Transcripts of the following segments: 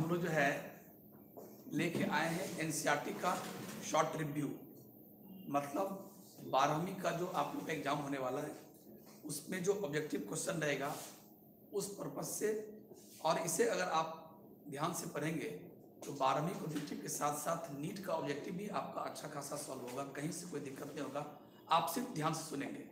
हम लोग जो है, लेके आए हैं एनसीईआरटी का शॉर्ट रिव्यू मतलब बारहवीं का जो आप लोग का एग्ज़ाम होने वाला है, उसमें जो ऑब्जेक्टिव क्वेश्चन रहेगा, उस पर्पज से और इसे अगर आप ध्यान से पढ़ेंगे तो बारहवीं को ऑब्जेक्टिव के साथ साथ नीट का ऑब्जेक्टिव भी आपका अच्छा खासा सॉल्व होगा, कहीं से कोई दिक्कत नहीं होगा। आप सिर्फ़ ध्यान से सुनेंगे।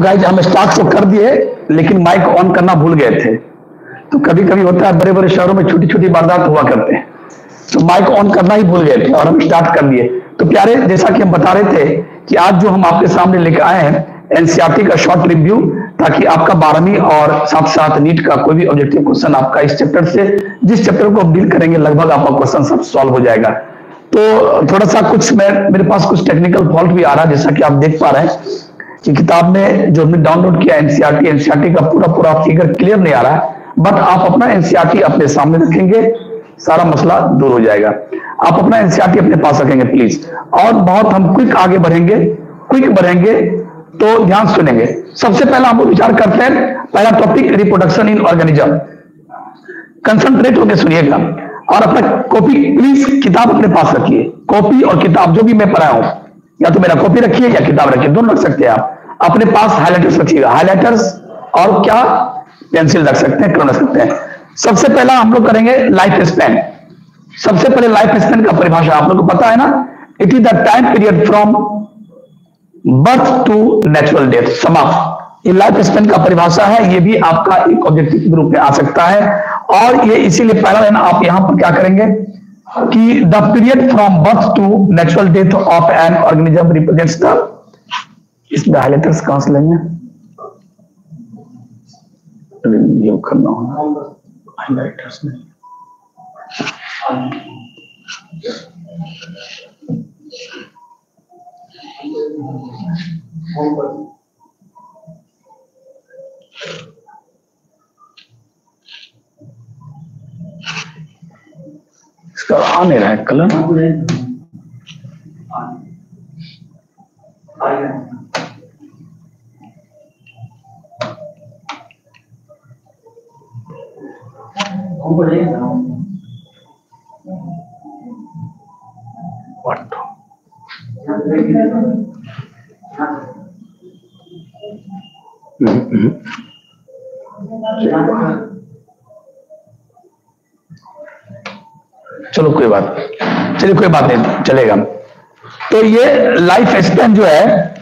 गाइज़ हम स्टार्ट तो कर दिए, लेकिन माइक ऑन करना भूल गए थे। तो कभी कभी होता है बड़े बड़े शहरों में छोटी छोटी वारदात हुआ करते हैं। तो माइक ऑन करना ही भूल गए थे और हम स्टार्ट कर दिए तो प्यारे, जैसा कि हम बता रहे थे कि आज जो हम आपके सामने लेकर आए हैं एनसीआरटी का शॉर्ट रिव्यू ताकि आपका बारहवीं और साथ साथ नीट का कोई भी ऑब्जेक्टिव क्वेश्चन आपका इस चैप्टर से, जिस चैप्टर को डील करेंगे, लगभग आपका क्वेश्चन सब सॉल्व हो जाएगा। तो थोड़ा सा कुछ मैं, मेरे पास कुछ टेक्निकल फॉल्ट भी आ रहा है, जैसा कि आप देख पा रहे हैं। कि किताब में जो हमने डाउनलोड किया एनसीआरटी एनसीआरटी का पूरा पूरा फिगर क्लियर नहीं आ रहा है बट आप अपना एनसीआरटी अपने सामने रखेंगे, सारा मसला दूर हो जाएगा। आप अपना एनसीआरटी अपने पास रखेंगे प्लीज़ और बहुत हम क्विक आगे बढ़ेंगे क्विक बढ़ेंगे तो ध्यान सुनेंगे। सबसे पहला हम विचार करते हैं, पहला topic reproduction in organism concentrate होकर सुनिएगा। और अपना कॉपी प्लीज़ किताब अपने पास रखिए। कॉपी और किताब, जो भी मैं पढ़ाया हूँ या तो मेरा कॉपी रखिए या किताब रखिए, दोनों रख सकते हैं आप। अपने पास हाईलाइटर्स रखिएगा। हाईलाइटर्स और क्या? पेंसिल रख सकते हैं कलर रख सकते हैं। सबसे पहला हम लोग करेंगे लाइफ स्पैन सबसे पहले लाइफ स्पैन का परिभाषा आप लोग को पता है ना? It is the time period from birth to natural death समाप्त। ये लाइफ स्पैन का परिभाषा है, ये भी आपका एक ऑब्जेक्टिव रूप में आ सकता है। और ये इसीलिए पहला आप यहाँ पर क्या करेंगे? कि the period from birth to natural death of an organism represents the इसमें हाईलाइटर्स कहाँ से लेंगे करना होगा। नहीं इसका आ नहीं रहा है कलर What? चलो कोई बात चलिए कोई बात नहीं, चलेगा। तो ये लाइफ स्पैन जो है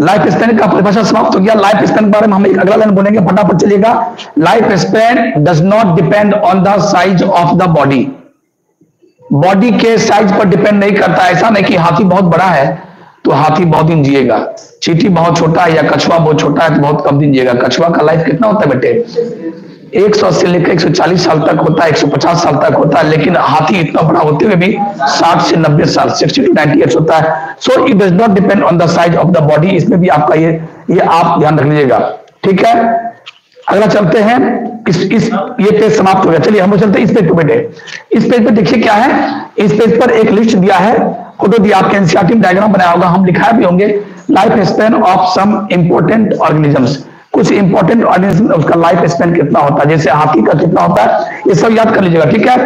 लाइफ स्पैन का परिभाषा समाप्त हो गया। लाइफ स्पैन के बारे में हम एक अगला लाइन बोलेंगे, फटाफट चलिएगा। Life span does not depend on the size of the body body के साइज़ पर डिपेंड नहीं करता। ऐसा नहीं कि हाथी बहुत बड़ा है तो हाथी बहुत दिन जिएगा। चीटी बहुत छोटा है या कछुआ बहुत छोटा है तो बहुत कम दिन जिएगा। कछुआ का लाइफ कितना होता है बेटे? 100 से लेकर 140 साल तक होता है 150 साल तक होता है, लेकिन हाथी इतना बड़ा होते हुए भी 60 से 90 साल 60 टू 90 ईयर्स होता है। So it does not depend on the size of the body इसमें भी आपका ये ये आप ध्यान रख लीजिएगा ठीक है? अगला चलते हैं। इस इस, ये पेज समाप्त हो गया। चलिए, हम चलते हैं इस पेज पे बेटे इस पेज पे देखिए क्या है? इस पेज पर एक लिस्ट दिया है। फ़ोटो दिया आपके एनसीआरटी में डायग्राम बनाया होगा। हम लिखाए भी होंगे। Life span of some important organisms कुछ इंपॉर्टेंट ऑर्गेनिज्म उसका लाइफ स्पेन कितना होता है, जैसे हाथी का कितना होता है, ये सब याद कर लीजिएगा, ठीक है?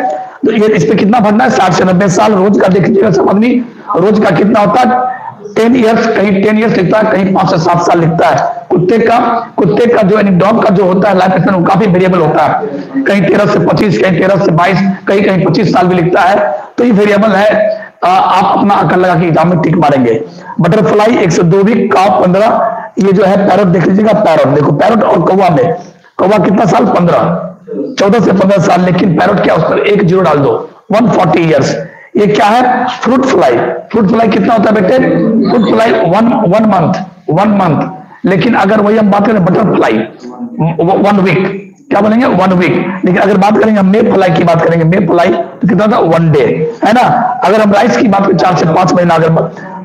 तो ये इस पे कितना भरना है? साठ से नब्बे साल रोज का देख लीजिएगा सब आदमी रोज का कितना होता है? टेन इयर्स कहीं टेन इयर्स लिखता है, कहीं पाँच से सात साल लिखता है। कुत्ते का कुत्ते का जो, यानी डॉग का जो होता है लाइफ स्पेन वो काफ़ी वेरिएबल होता है। कहीं तेरह से पच्चीस, कहीं तेरह से बाईस, कहीं कहीं पच्चीस साल भी लिखता है। तो ये वेरिएबल है आप अपना अकल लगा के एग्ज़ाम में टिक मारेंगे। बटरफ्लाई एक सौ दो वीक का पंद्रह ये जो है पैरट, देख लीजिएगा पैरट। देखो, पैरट और कौवा में, कौवा कितना साल? पंद्रह। चौदह से पंद्रह साल, लेकिन पैरट क्या उस पर एक ज़ीरो डाल दो। वन फोर्टी ईयर्स ये क्या है? फ्रूट फ्लाई फ्रूट फ्लाई कितना होता है बेटे? Fruit fly one one month one month लेकिन अगर वही हम बात करें बटरफ्लाई वन वीक क्या बोलेंगे? वन वीक लेकिन अगर बात करेंगे हम मे फ्लाई की बात करेंगे मे फ्लाई तो कितना था वन डे है ना? अगर हम राइस की बात करें, चार से पाँच महीना अगर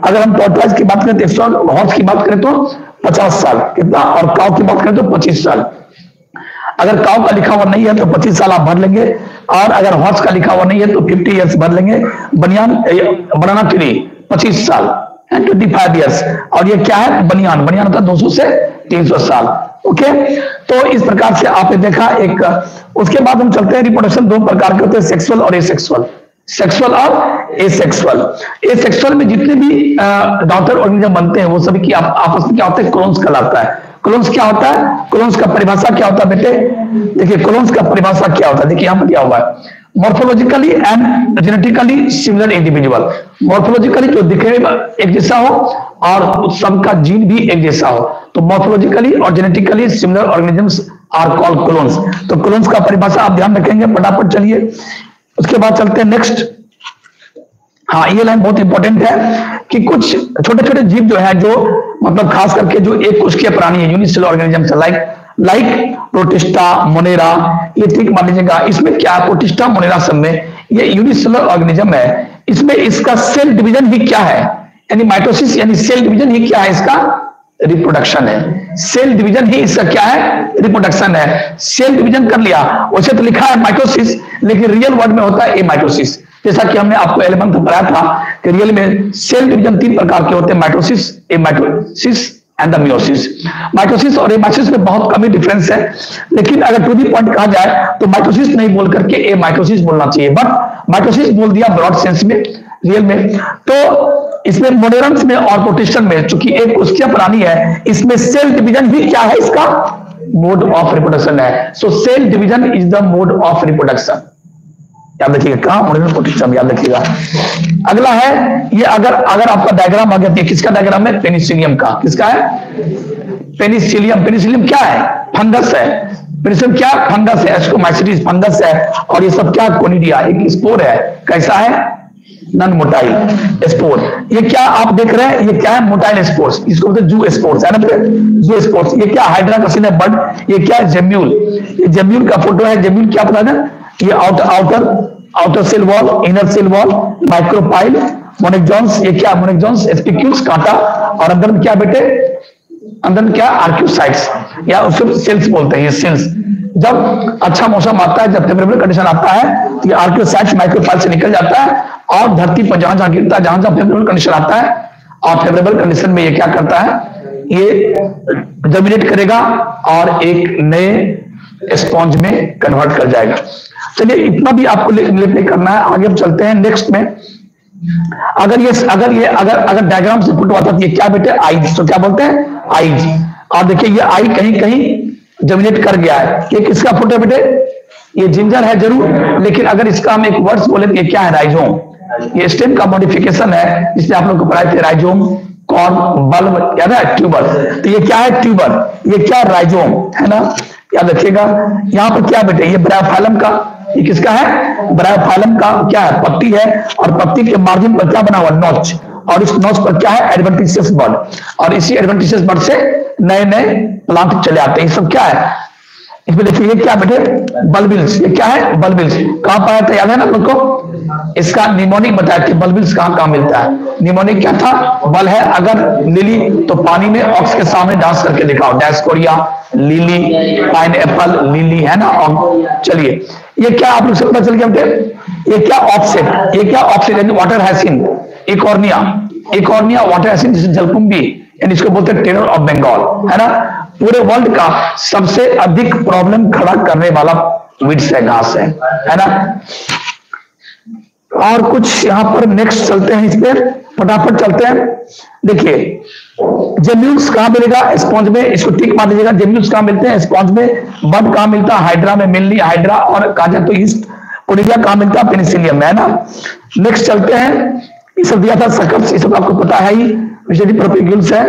अगर हम टॉर्टराइज की बात करें तो एक हॉर्स की बात करें तो पचास साल, कितना, और काव की बात करें तो पच्चीस साल। अगर काव का लिखा हुआ नहीं है तो पच्चीस साल आप भर लेंगे, और अगर हॉर्स का लिखा हुआ नहीं है तो फिफ्टी ईयर्स भर लेंगे। बनियान बनाना ट्री पच्चीस साल ट्वेंटी फाइव ईयर्स और ये क्या है? बनियान बनियान होता है दो सौ से तीन सौ साल। ओके? तो इस प्रकार से आपने देखा एक, उसके बाद हम चलते हैं रिप्रोडक्शन दो प्रकार के होते हैं सेक्सुअल और एसेक्सुअल सेक्सुअल और एसेक्सुअल एसेक्सुअल में जितने भी डॉक्टर ऑर्गेनिज्म बनते हैं वो सभी की आप, आपस में क्या होता है? क्लोन्स कहलाता है। क्लोन्स क्या होता है? क्लोन्स का परिभाषा क्या होता है बेटे? देखिए क्लोन्स का परिभाषा क्या होता है? देखिए यहाँ पर क्या हुआ है। Morphologically and genetically similar individual morphologically जो दिखने में एक जैसा हो और सबका जीन भी एक जैसा हो। तो मॉर्फोलॉजिकली और genetically similar organisms are called clones तो क्लोन्स का परिभाषा आप ध्यान रखेंगे फटाफट चलिए। उसके बाद चलते हैं नेक्स्ट हाँ ये लाइन बहुत इंपॉर्टेंट है कि कुछ छोटे छोटे जीव जो है, जो मतलब खास करके जो एक उसके प्राणी है unicell organism like like Protista Monera ये ठीक मान लीजिएगा, इसमें क्या प्रोटिस्टा मोनेरा सब में ये यूनिसेलर ऑर्गेनिज्म है। इसमें इसका सेल डिवीज़न ही क्या है? यानी माइटोसिस यानी सेल डिवीज़न ही क्या है? इसका रिप्रोडक्शन है। सेल डिवीज़न ही इसका क्या है? रिप्रोडक्शन है। सेल डिवीज़न कर लिया। वैसे तो लिखा है माइटोसिस लेकिन रियल वर्ड में होता है ए माइटोसिस जैसा कि हमने आपको एलिमेंट पढ़ाया था कि रियल में सेल डिवीज़न तीन प्रकार के होते हैं mitosis amitosis mitosis and meiosis और में बहुत कमी डिफरेंस है, लेकिन अगर टू दी पॉइंट कहा जाए तो माइटोसिस नहीं बोल करके ए माइटोसिस बोलना चाहिए। बट माइटोसिस बोल दिया ब्रॉड सेंस में रियल में। तो इसमें मोडेरन्स में और प्रोटेशन में, चूँकि एक उसकी प्राणी है, इसमें सेल डिवीज़न भी क्या है इसका? मोड ऑफ़ रिप्रोडक्शन है। So cell division is the mode of reproduction याद रखिएगा कहा मोडिनल पोटेशियम याद रखिएगा। अगला है, ये अगर अगर आपका डायग्राम आ गया तो किसका डायग्राम है? पेनिसिलियम का। किसका है? पेनिसिलियम पेनिसिलियम क्या है? फंगस है। पेनिसिलियम क्या? फंगस है। एस्कोमाइसिटिस फंगस है। और ये सब क्या? कोनिडिया एक स्पोर है। कैसा है? नन मोटाइल स्पोर ये क्या आप देख रहे हैं? ये क्या है मोटाइल स्पोर्ट्स? इसको बोलते जू स्पोर्ट्स, है ना जू स्पोर्ट्स। ये क्या हाइड्रा का है बर्ड ये क्या है? जेम्यूल। ये जेम्यूल का फ़ोटो है। जेम्यूल क्या पता है ये outer outer outer cell wall, inner cell wall, micropyle, monic जॉन्स। ये क्या मोनिक जॉन्स, एस्पिक्यूल्स, कांटा। और अंदर में क्या बेटे? अंदर में क्या? आर्क्यूसाइट्स। या उसको सेल्स बोलते हैं, ये सेल्स। जब अच्छा मौसम आता है, जब फेवरेबल कंडीशन आता है तो ये आर्क्यूसाइट्स माइक्रोपाइल से निकल जाता है और धरती पर जहाँ जहाँ गिरता है, जहाँ जहाँ फेवरेबल कंडीशन आता है और फेवरेबल कंडीशन में ये क्या करता है? ये जमिनेट करेगा और एक नए स्पॉन्ज में कन्वर्ट कर जाएगा। चलिए, इतना भी आपको नहीं करना है। आगे हम चलते हैं नेक्स्ट में। अगर ये अगर ये, अगर अगर डायग्राम से फ़ोटो आता तो ये क्या बेटे? आईज तो क्या बोलते हैं? आईज और देखिए, ये आई कहीं कहीं जमिनेट कर गया है ये किसका फ़ोटो बेटे? ये जिंजर है ज़रूर, लेकिन अगर इसका हम एक वर्ड्स बोले तो क्या है राइजोम ये स्टेम का मॉडिफिकेशन है जिसमें आप लोग को पढ़ाए थे राइजोम कॉर्न बल्ब याद है ट्यूबर तो ये क्या है ट्यूबर ये क्या राइजोम है ना? याद रखिएगा। यहाँ पर क्या बेटे? ये ब्राफालम का, ये किसका है? ब्रायोफाइलम का क्या है? पत्ती है। और पत्ती के मार्जिन पर क्या बना हुआ? नोच और इस नोच पर क्या है? एडवेंटिशियस बर्ड और इसी एडवेंटिशियस बर्ड से नए नए प्लांट चले आते हैं। सब क्या है? इसमें देखिए, ये क्या बेटे बलबिल्स ये क्या है? बलबिल्स कहाँ पाया था याद है ना लोग इसका निमोनिक बताया कि बलबिल्स कहाँ कहाँ मिलता है। निमोनिक क्या था? बल है अगर लिली तो पानी में ऑक्स के सामने डांस करके दिखाओ। Dioscorea lily pineapple lily है ना? और चलिए। ये क्या आप लोग से पता चल गया बेटे? ये क्या ऑफसेट ये क्या ऑफसेट यानी water hyacinth Eichhornia. Eichhornia water hyacinth जिसे जलकुंभी, यानी इसको बोलते हैं टेनर ऑफ़ बंगाल है ना? पूरे वर्ल्ड का सबसे अधिक प्रॉब्लम खड़ा करने वाला विड्स है, घास है है ना? और कुछ यहाँ पर नेक्स्ट चलते हैं इस पर फटाफट चलते हैं। देखिए जेम्यूल्स कहाँ मिलेगा? स्पॉन्ज में, इसको टिक मार दीजिएगा जेम्यूल्स कहाँ मिलते हैं? स्पॉन्ज में बड कहाँ मिलता? है हाइड्रा में मिलनी हाइड्रा और कहा जाए तो ईस्ट कहाँ मिलता? है पेनिसिलियम में, है ना? नेक्स्ट चलते हैं। ये सब दिया था सकर्स ये सब आपको पता है ही विजिटी प्रोपिग्यूल्स है।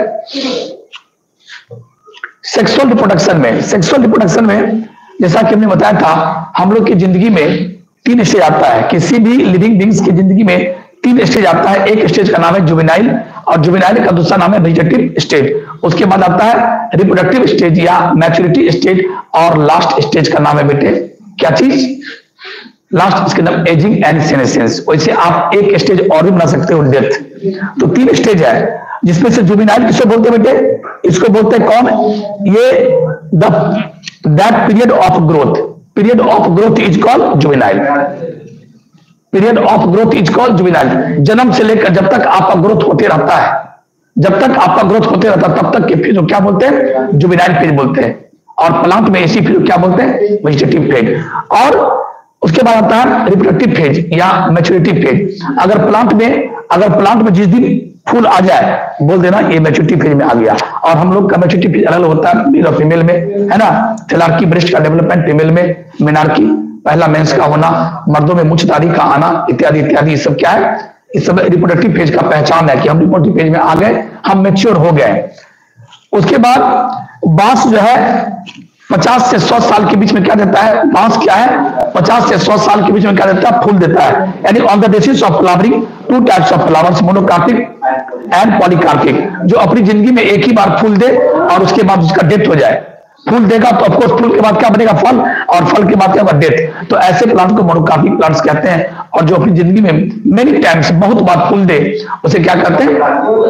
सेक्सुअल रिप्रोडक्शन में सेक्सुअल रिप्रोडक्शन में, जैसा कि हमने बताया था, हम लोग की ज़िंदगी में तीन स्टेज आता है। किसी भी लिविंग बींग्स की ज़िंदगी में तीन स्टेज आता है। एक स्टेज का नाम है जुबिनाइल और जुबिनाइल का दूसरा नाम है वेजिटेटिव स्टेज उसके बाद आता है रिप्रोडक्टिव स्टेज या मैच्योरिटी स्टेज और लास्ट स्टेज का नाम है बेटे। क्या चीज़? लास्ट इसके नाम एजिंग एंड सेनेसेंस वैसे आप एक स्टेज और भी बना सकते हो डेथ तो तीन स्टेज है, जिसमें से जुबिनाइल किसको बोलते हैं बेटे? इसको बोलते हैं कौन? ये that period of growth period of growth is called juvenile period of growth is called juvenile जन्म से लेकर जब तक आपका ग्रोथ होते रहता है, जब तक आपका ग्रोथ होते रहता है, तब तक के फ़ेज़ क्या बोलते हैं? जुबिनाइल फ़ेज़ बोलते हैं। और प्लांट में ऐसी फ़ेज़ क्या बोलते हैं? वेजिटेटिव फ़ेज़ और उसके बाद आता है रिप्रोडक्टिव फ़ेज़ या मैच्योरिटी फ़ेज़ अगर प्लांट में, अगर प्लांट में जिस दिन फूल आ जाए, बोल देना ये मैच्योरिटी फ़ेज़ में आ गया। और हम लोग का मैच्योरिटी फ़ेज़ अलग होता है मेल और फीमेल में, है ना? थिलार्की ब्रेस्ट का डेवलपमेंट फीमेल में मिनार्की पहला मेंस का होना, मर्दों में मुछदारी का आना, इत्यादि इत्यादि, ये सब क्या है? इस सब रिप्रोडक्टिव फ़ेज़ का पहचान है कि हम रिप्रोडक्टिव फ़ेज़ में आ गए, हम मेच्योर हो गए। उसके बाद बाँस जो है पचास से सौ साल के बीच में क्या देता है? बाँस क्या है? पचास से सौ साल के बीच में क्या देता है? फूल देता है। यानी on the basis of flowering two types of flowers monocarpic and polycarpic जो अपनी ज़िंदगी में एक ही बार फूल दे और उसके बाद उसका डेथ हो जाए। फूल देगा तो ऑफकोर्स फूल के बाद क्या बनेगा? फल। और फल के बाद क्या होगा? डेथ तो ऐसे प्लांट को मोनोकार्पिक प्लांट्स कहते हैं। और जो अपनी ज़िंदगी में मेनी टाइम्स बहुत बार फूल दे, उसे क्या कहते हैं?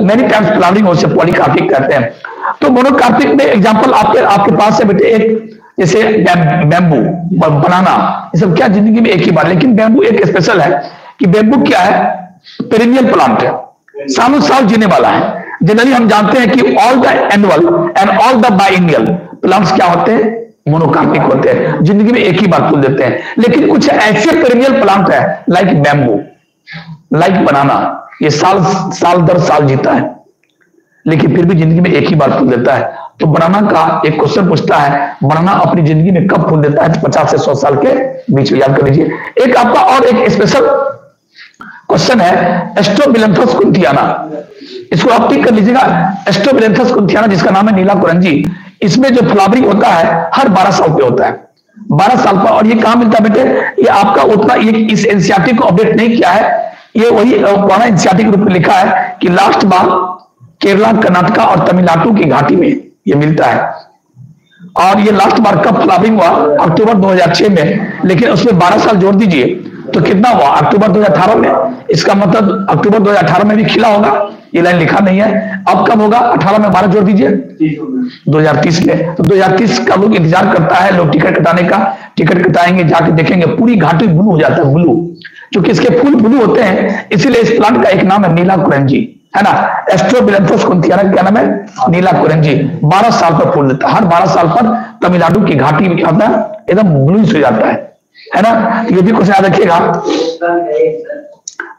मेनी टाइम्स फ्लावरिंग उसे पॉलीकार्पिक कहते हैं। तो मोनोकार्पिक में एग्ज़ाम्पल आपके आपके पास है बेटे एक, जैसे बैम्बू बनाना ये सब क्या ज़िंदगी में एक ही बार, लेकिन बैम्बू एक स्पेशल है कि बैम्बू क्या है? पेरिनियल प्लांट है। सालों साल जीने वाला है। जनरली हम जानते हैं कि all the annual and all the biennial plants क्या होते हैं? मोनोकार्पिक होते हैं। ज़िंदगी में एक ही बार फूल देते हैं। लेकिन कुछ ऐसे पेरिनियल प्लांट है लाइक बैम्बू लाइक बनाना ये साल साल दर साल जीता है। लेकिन फिर भी ज़िंदगी में एक ही बार फूल देता है। तो बनाना का एक क्वेश्चन पूछता है, बनाना अपनी ज़िंदगी में कब फूल देता है? पचास से सौ साल के बीच में, याद कर लीजिए। एक आपका और एक स्पेशल क्वेश्चन है एस्ट्रोबिलेंथस कुंथियाना इसको आप टिक कर लीजिएगा एस्ट्रोबिलेंथस कुंथियाना जिसका नाम है नीला कुरंजी। इसमें जो फ्लावरिंग होता है, हर 12 साल पे होता है। 12 साल पर, और ये कहा मिलता है बेटे? ये आपका उतना ये इस एनसीआरटी को अपडेट नहीं किया है। ये वही पुराना एनसीआरटी के रूप में लिखा है कि लास्ट बार केरला, कर्नाटका और तमिलनाडु की घाटी में ये मिलता है। और ये लास्ट बार कब फ्लावरिंग हुआ? अक्टूबर 2006 में। लेकिन उसमें 12 साल जोड़ दीजिए तो कितना हुआ? अक्टूबर 2018 में। इसका मतलब अक्टूबर 2018 में भी खिला होगा। ये लाइन लिखा नहीं है। अब कब होगा? 18 में बारह जोड़ दीजिए। 2030 में। तो 2030 का लोग इंतज़ार करता है लोग टिकट कटाने का। टिकट कटाएँगे, जाके देखेंगे। पूरी घाटी ब्लू हो जाता है, ब्लू। क्योंकि इसके फूल ब्लू होते हैं। इसीलिए इस प्लांट का एक नाम है नीला कुरंजी है ना? एस्ट्रोबिलेंथस कुंथियाना क्या नाम है? नीला कुरंजी। 12 साल पर फूल देता है। हर 12 साल पर तमिलनाडु की घाटी में क्या होता है? एकदम ब्लू हो जाता है। है ना? ये भी कुछ याद रखिएगा।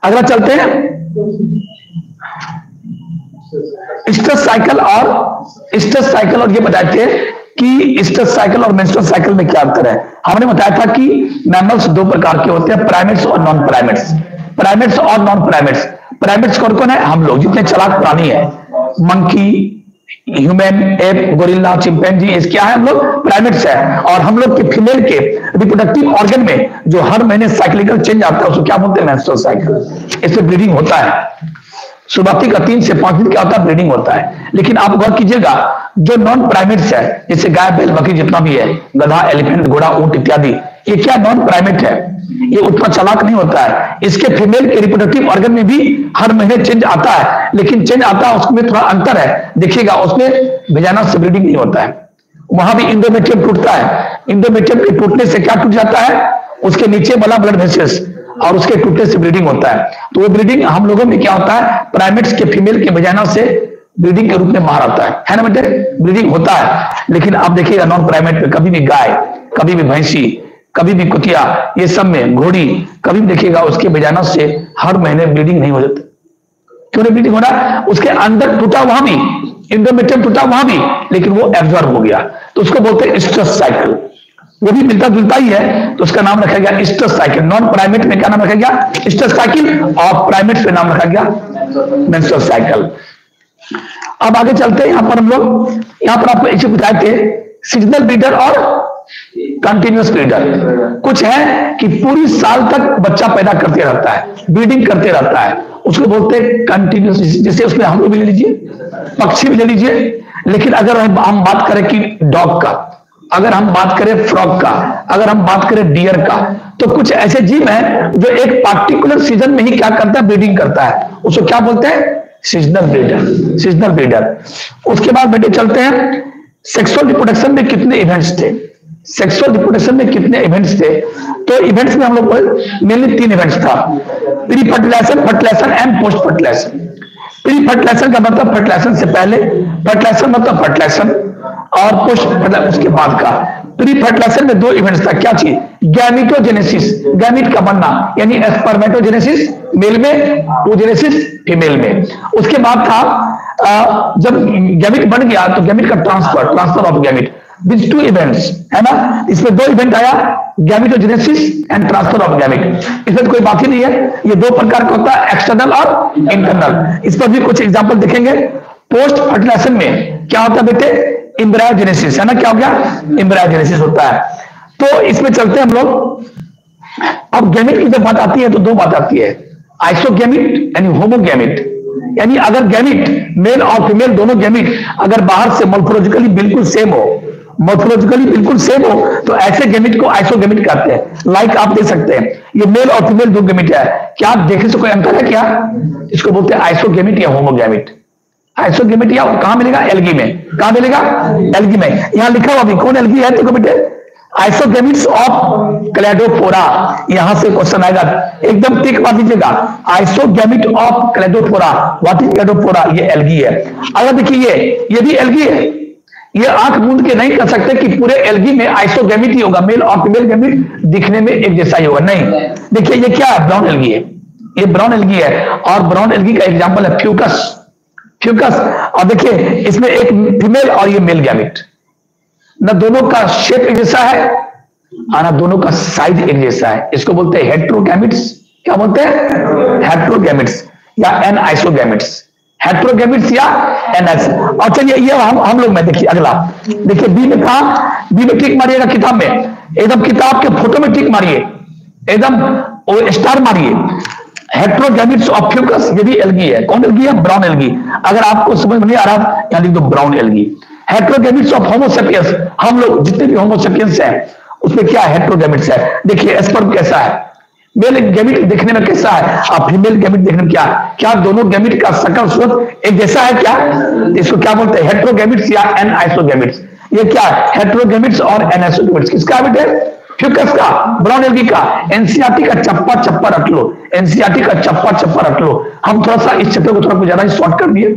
अगला चलते हैं। स्ट्रेस साइकिल और स्ट्रेस साइकिल और ये बताए थे कि स्ट्रेस साइकिल और मेंस्ट्रुअल साइकिल में क्या अंतर है। हमने बताया था कि मैमल्स दो प्रकार के होते हैं प्राइमेट्स और नॉन प्राइमेट्स प्राइमेट्स और नॉन प्राइमेट्स प्राइमेट्स कौन कौन है? हम लोग, जितने चलाक प्राणी है। Monkey human ape gorilla chimpanzee इस क्या है हम लोग? प्राइमेट्स है। और हम लोग के फीमेल के रिप्रोडक्टिव ऑर्गन में जो हर महीने साइक्लिकल चेंज आता है, उसको क्या बोलते हैं? मेंस्ट्रुअल साइकिल इसमें ब्लीडिंग होता है। शुरुआती का तीन से पाँच दिन क्या होता है ब्रीडिंग होता है। लेकिन आप गौर कीजिएगा, जो नॉन प्राइमेट्स है, जैसे गाय, बैल, बकरी जितना भी है, गधा एलिफेंट घोड़ा, ऊँट इत्यादि ये क्या नॉन प्राइमेट है? ये उतना चलाक नहीं होता है। इसके फीमेल के रिप्रोडक्टिव ऑर्गन में भी हर महीने चेंज आता है। लेकिन चेंज आता है, उसमें थोड़ा अंतर है। देखिएगा, उसमें भेजाना से ब्रीडिंग नहीं होता है। वहाँ भी इंडोमेट्रियम टूटता है। इंडोमेट्रियम के टूटने से क्या टूट जाता है? उसके नीचे वाला ब्लड वेसल्स और उसके टूटने से ब्रीडिंग होता है। तो वो ब्रीडिंग हम लोगों में क्या होता है? प्राइमेट्स के फीमेल के बजाना से ब्रीडिंग के रूप में बाहर आता है। है ना बेटे? ब्रीडिंग होता है। लेकिन आप देखिएगा नॉन प्राइमेट में कभी भी गाय, कभी भी भैंसी कभी भी कुतिया, ये सब में घोड़ी कभी देखिएगा, उसके बजाना से हर महीने ब्लीडिंग नहीं हो जाती। क्यों नहीं ब्लीडिंग हो रहा? उसके अंदर टूटा वहाँ भी इंडोमेट्रियम टूटा वहाँ भी, लेकिन वो एब्जॉर्ब हो गया। तो उसको बोलते हैं स्ट्रेस साइकिल वो भी मिलता जुलता ही है तो उसका नाम रखा गया स्टस साइकिल नॉन प्राइमेट में क्या नाम रखा गया? स्टस साइकिल और प्राइमेट पे नाम रखा गया मेंस्ट्रुअल साइकिल अब आगे चलते हैं, यहाँ पर हम लोग, यहाँ पर आपको ऐसे बताए थे सीजनल ब्रीडर और कंटिन्यूस ब्रीडर कुछ है कि पूरी साल तक बच्चा पैदा करते रहता है ब्रीडिंग करते रहता है। उसको बोलते हैं कंटिन्यूस जैसे उसमें हम लोग भी ले लीजिए, पक्षी भी ले लीजिए। लेकिन अगर हम बात करें कि डॉग का, अगर हम बात करें फ्रॉग का, अगर हम बात करें डियर का तो कुछ ऐसे जीव हैं जो एक पार्टिकुलर सीज़न में ही क्या करता है ब्रीडिंग करता है। उसको क्या बोलते हैं? सीजनल ब्रीडर सीजनल ब्रीडर उसके बाद बेटे चलते हैं सेक्सुअल रिप्रोडक्शन में कितने इवेंट्स थे? सेक्सुअल रिप्रोडक्शन में कितने इवेंट्स थे? तो इवेंट्स में हम लोग मेनली तीन इवेंट्स था। Pre fertilisation fertilisation and post fertilisation pre fertilisation का मतलब फर्टिलाइजेशन से पहले फर्टिलाइजेशन मतलब फर्टिलाइजेशन और पोस्ट उसके बाद का। प्री फर्टिलाइजेशन में दो इवेंट्स था। क्या चीज़? गैमिटोजेनेसिस गैमिट का बनना, यानी स्पर्मेटोजेनेसिस मेल में ओजेनेसिस फीमेल में। उसके बाद था जब गैमिट बन गया तो गैमिट का transfer transfer of gamete which two events है ना? इसमें दो इवेंट आया gametogenesis and transfer of gamete इसमें कोई बात ही नहीं है। ये दो प्रकार का होता है एक्सटर्नल और इंटरनल इस पर भी कुछ एग्जांपल देखेंगे। पोस्ट फर्टिलाइजेशन में क्या होता है बेटे? इम्ब्रायोजेनेसिस है ना? क्या हो गया? इम्ब्रायोजेनेसिस होता है। तो इसमें चलते हैं हम लोग। अब गैमिट की जब बात आती है तो दो बात आती है। आइसोगैमिट यानी होमोगैमिट यानी अगर गैमिट मेल और फीमेल दोनों गैमिट अगर बाहर से मोर्फोलॉजिकली बिल्कुल सेम हो मोर्फोलॉजिकली बिल्कुल सेम हो तो ऐसे गेमिट को आइसोगैमिट कहते हैं। लाइक आप देख सकते हैं, ये मेल और फीमेल दो गैमिट है। क्या आप देखने से कोई अंतर है क्या? इसको बोलते हैं आइसोगैमिट या होमोगैमिट आइसोगेमिट या कहाँ मिलेगा? एलगी में। कहाँ मिलेगा? एलगी में। यहाँ लिखा हुआ कौन एलगी है? देखो बेटे। आइसोगेमिट्स ऑफ़ क्लेडोफोरा यहाँ से क्वेश्चन आएगा। एकदम टिक मार दीजिएगा। Isogamete of Cladophora what is Cladophora ये एलगी है। अगर देखिए ये ये भी एलगी है। ये आँख मूंद के नहीं कर सकते कि पूरे एलगी में आइसोगेमिट ही होगा मेल और फीमेल गैमिट दिखने में एक जैसा ही होगा। नहीं। देखिए, ये क्या है ब्राउन एलगी है? ये ब्राउन एलगी है और ब्राउन एलगी का एग्ज़ाम्पल है फ्यूकस फ्यूकस और देखिए, इसमें एक फीमेल और ये मेल गैमिट न दोनों का शेप एक जैसा है, और न दोनों का साइज़ एक जैसा है। इसको बोलते हैं हेट्रोगैमिट्स क्या बोलते हैं? हेट्रोगैमिट्स या एन आइसोगैमिट्स हेट्रोगैमिट्स या एन एस और चलिए, ये हम हम लोग में, देखिए, अगला। देखिए बी में कहा बी में टिक मारिएगा किताब में। एकदम किताब के फ़ोटो में टिक मारिए। एकदम स्टार मारिए। हेट्रोगैमिट्स ऑफ़ फ्यूकस ये भी एलगी है। कौन एलगी है? ब्राउन एलगी अगर आपको समझ में नहीं आ रहा, यहाँ लिख दो brown algae heterogametes of Homo sapiens हम लोग जितने भी होमोसेपियंस हैं, उसमें क्या हेट्रोगैमिट्स है? देखिए स्पर्म कैसा है? मेल गैमिट देखने में कैसा है? और फीमेल गैमिट देखने में क्या? है क्या दोनों गैमिट का सकल सूरत एक जैसा है क्या? इसको क्या बोलते हैं? हेट्रोगैमिट्स या एन आइसोगैमिट्स ये क्या है? हेट्रोगैमिट्स और एन आइसोगैमिट्स किसका बेटे फ्यूकस का ब्राउन एलगी का। एनसीआरटी का चप्पा चप्पा रख लो। एनसीआरटी का चप्पा चप्पा रख लो। हम थोड़ा सा इस चैप्टर को थोड़ा ही शॉर्ट कर दिए।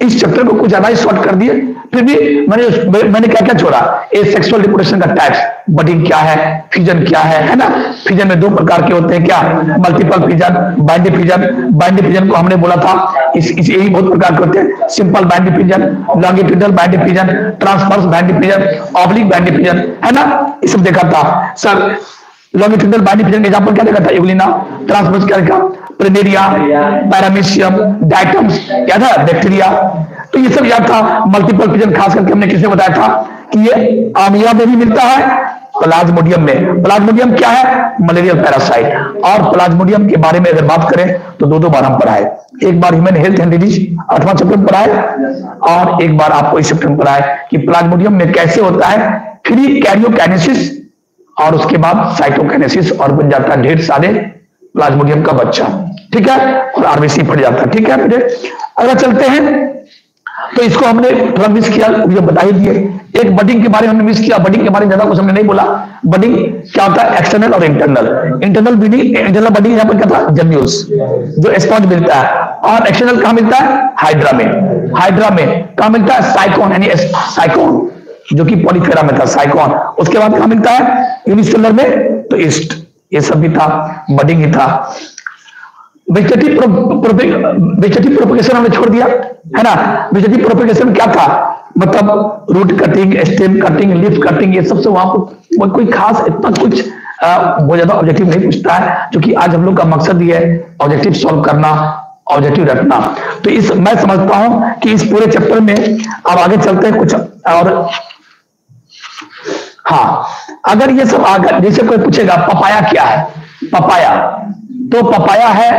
इस चैप्टर को कुछ ज़्यादा ही शॉर्ट कर दिए। फिर भी मैंने मैंने क्या क्या छोड़ा? ए सेक्सुअल रिप्रोडक्शन का टाइप्स बडिंग क्या है? फिजन क्या है? है ना? फिजन में दो प्रकार के होते हैं क्या? Multiple fission binary fission binary fission को हमने बोला था। इस, इस यही बहुत प्रकार के होते हैं। Simple binary fission longitudinal binary fission transverse binary fission oblique binary fission है ना? ये सब देखा था। सर लॉन्गिट्यूडल फिजन एग्जांपल क्या देखा था? एवलिना ट्रांसफर्स क्या देखा? प्रेनेरिया पैरामीशियम डाइटम्स क्या था? बैक्टीरिया तो ये सब याद था। मल्टीपल फिजन खास करके हमने किसने बताया था कि ये आमिया में भी मिलता है प्लाज्मोडियम में। प्लाज्मोडियम क्या है? मलेरियल पैरासाइट और प्लाज्मोडियम के बारे में अगर बात करें तो दो दो बार हम पढ़ाए। एक बार ह्यूमन हेल्थ एंड डिज़ीज़ आठवां चैप्टर पढ़ाए। और एक बार आपको इस चैप्टर में पढ़ाए कि प्लाज्मोडियम में कैसे होता है? फ्री कैरियोकैनेसिस और उसके बाद साइटोकैनेसिस और बन जाता है ढेर सारे प्लाज्मोडियम का बच्चा। ठीक है? और आरबीसी फट जाता है। ठीक है? बेटे अगर चलते हैं तो इसको हमने थोड़ा मिस किया, मुझे बता ही दिए। एक बडिंग के बारे में हमने मिस किया। बडिंग के बारे में ज़्यादा कुछ हमने नहीं बोला। बडिंग क्या होता है? एक्सटर्नल और internal internal budding internal budding यहाँ पर क्या था? जम्यूस जो स्पॉन्ज मिलता है। और एक्सटर्नल कहा मिलता है? हाइड्रा में। हाइड्रा में। कहा मिलता है? साइकोन यानी साइकोन जो कि पॉलीफेरा में था साइकोन उसके बाद कहा मिलता है? यूनिसेलर में तो ईस्ट ये सब भी था बडिंग ही था। वेजिटेटिव प्रोपोगेशन हमने छोड़ दिया, है ना? वेजिटेटिव प्रोपोगेशन क्या था? मतलब root cutting stem cutting leaf cutting ये सबसे वहाँ पर कोई खास इतना कुछ बहुत ज़्यादा ऑब्जेक्टिव नहीं पूछता है, जो कि आज हम लोग का मकसद ये है ऑब्जेक्टिव सॉल्व करना ऑब्जेक्टिव रखना। तो इस, मैं समझता हूँ कि इस पूरे चैप्टर में अब आगे चलते हैं कुछ और हाँ अगर ये सब अगर जैसे कोई पूछेगा, पपाया क्या है? पपाया। तो पपाया है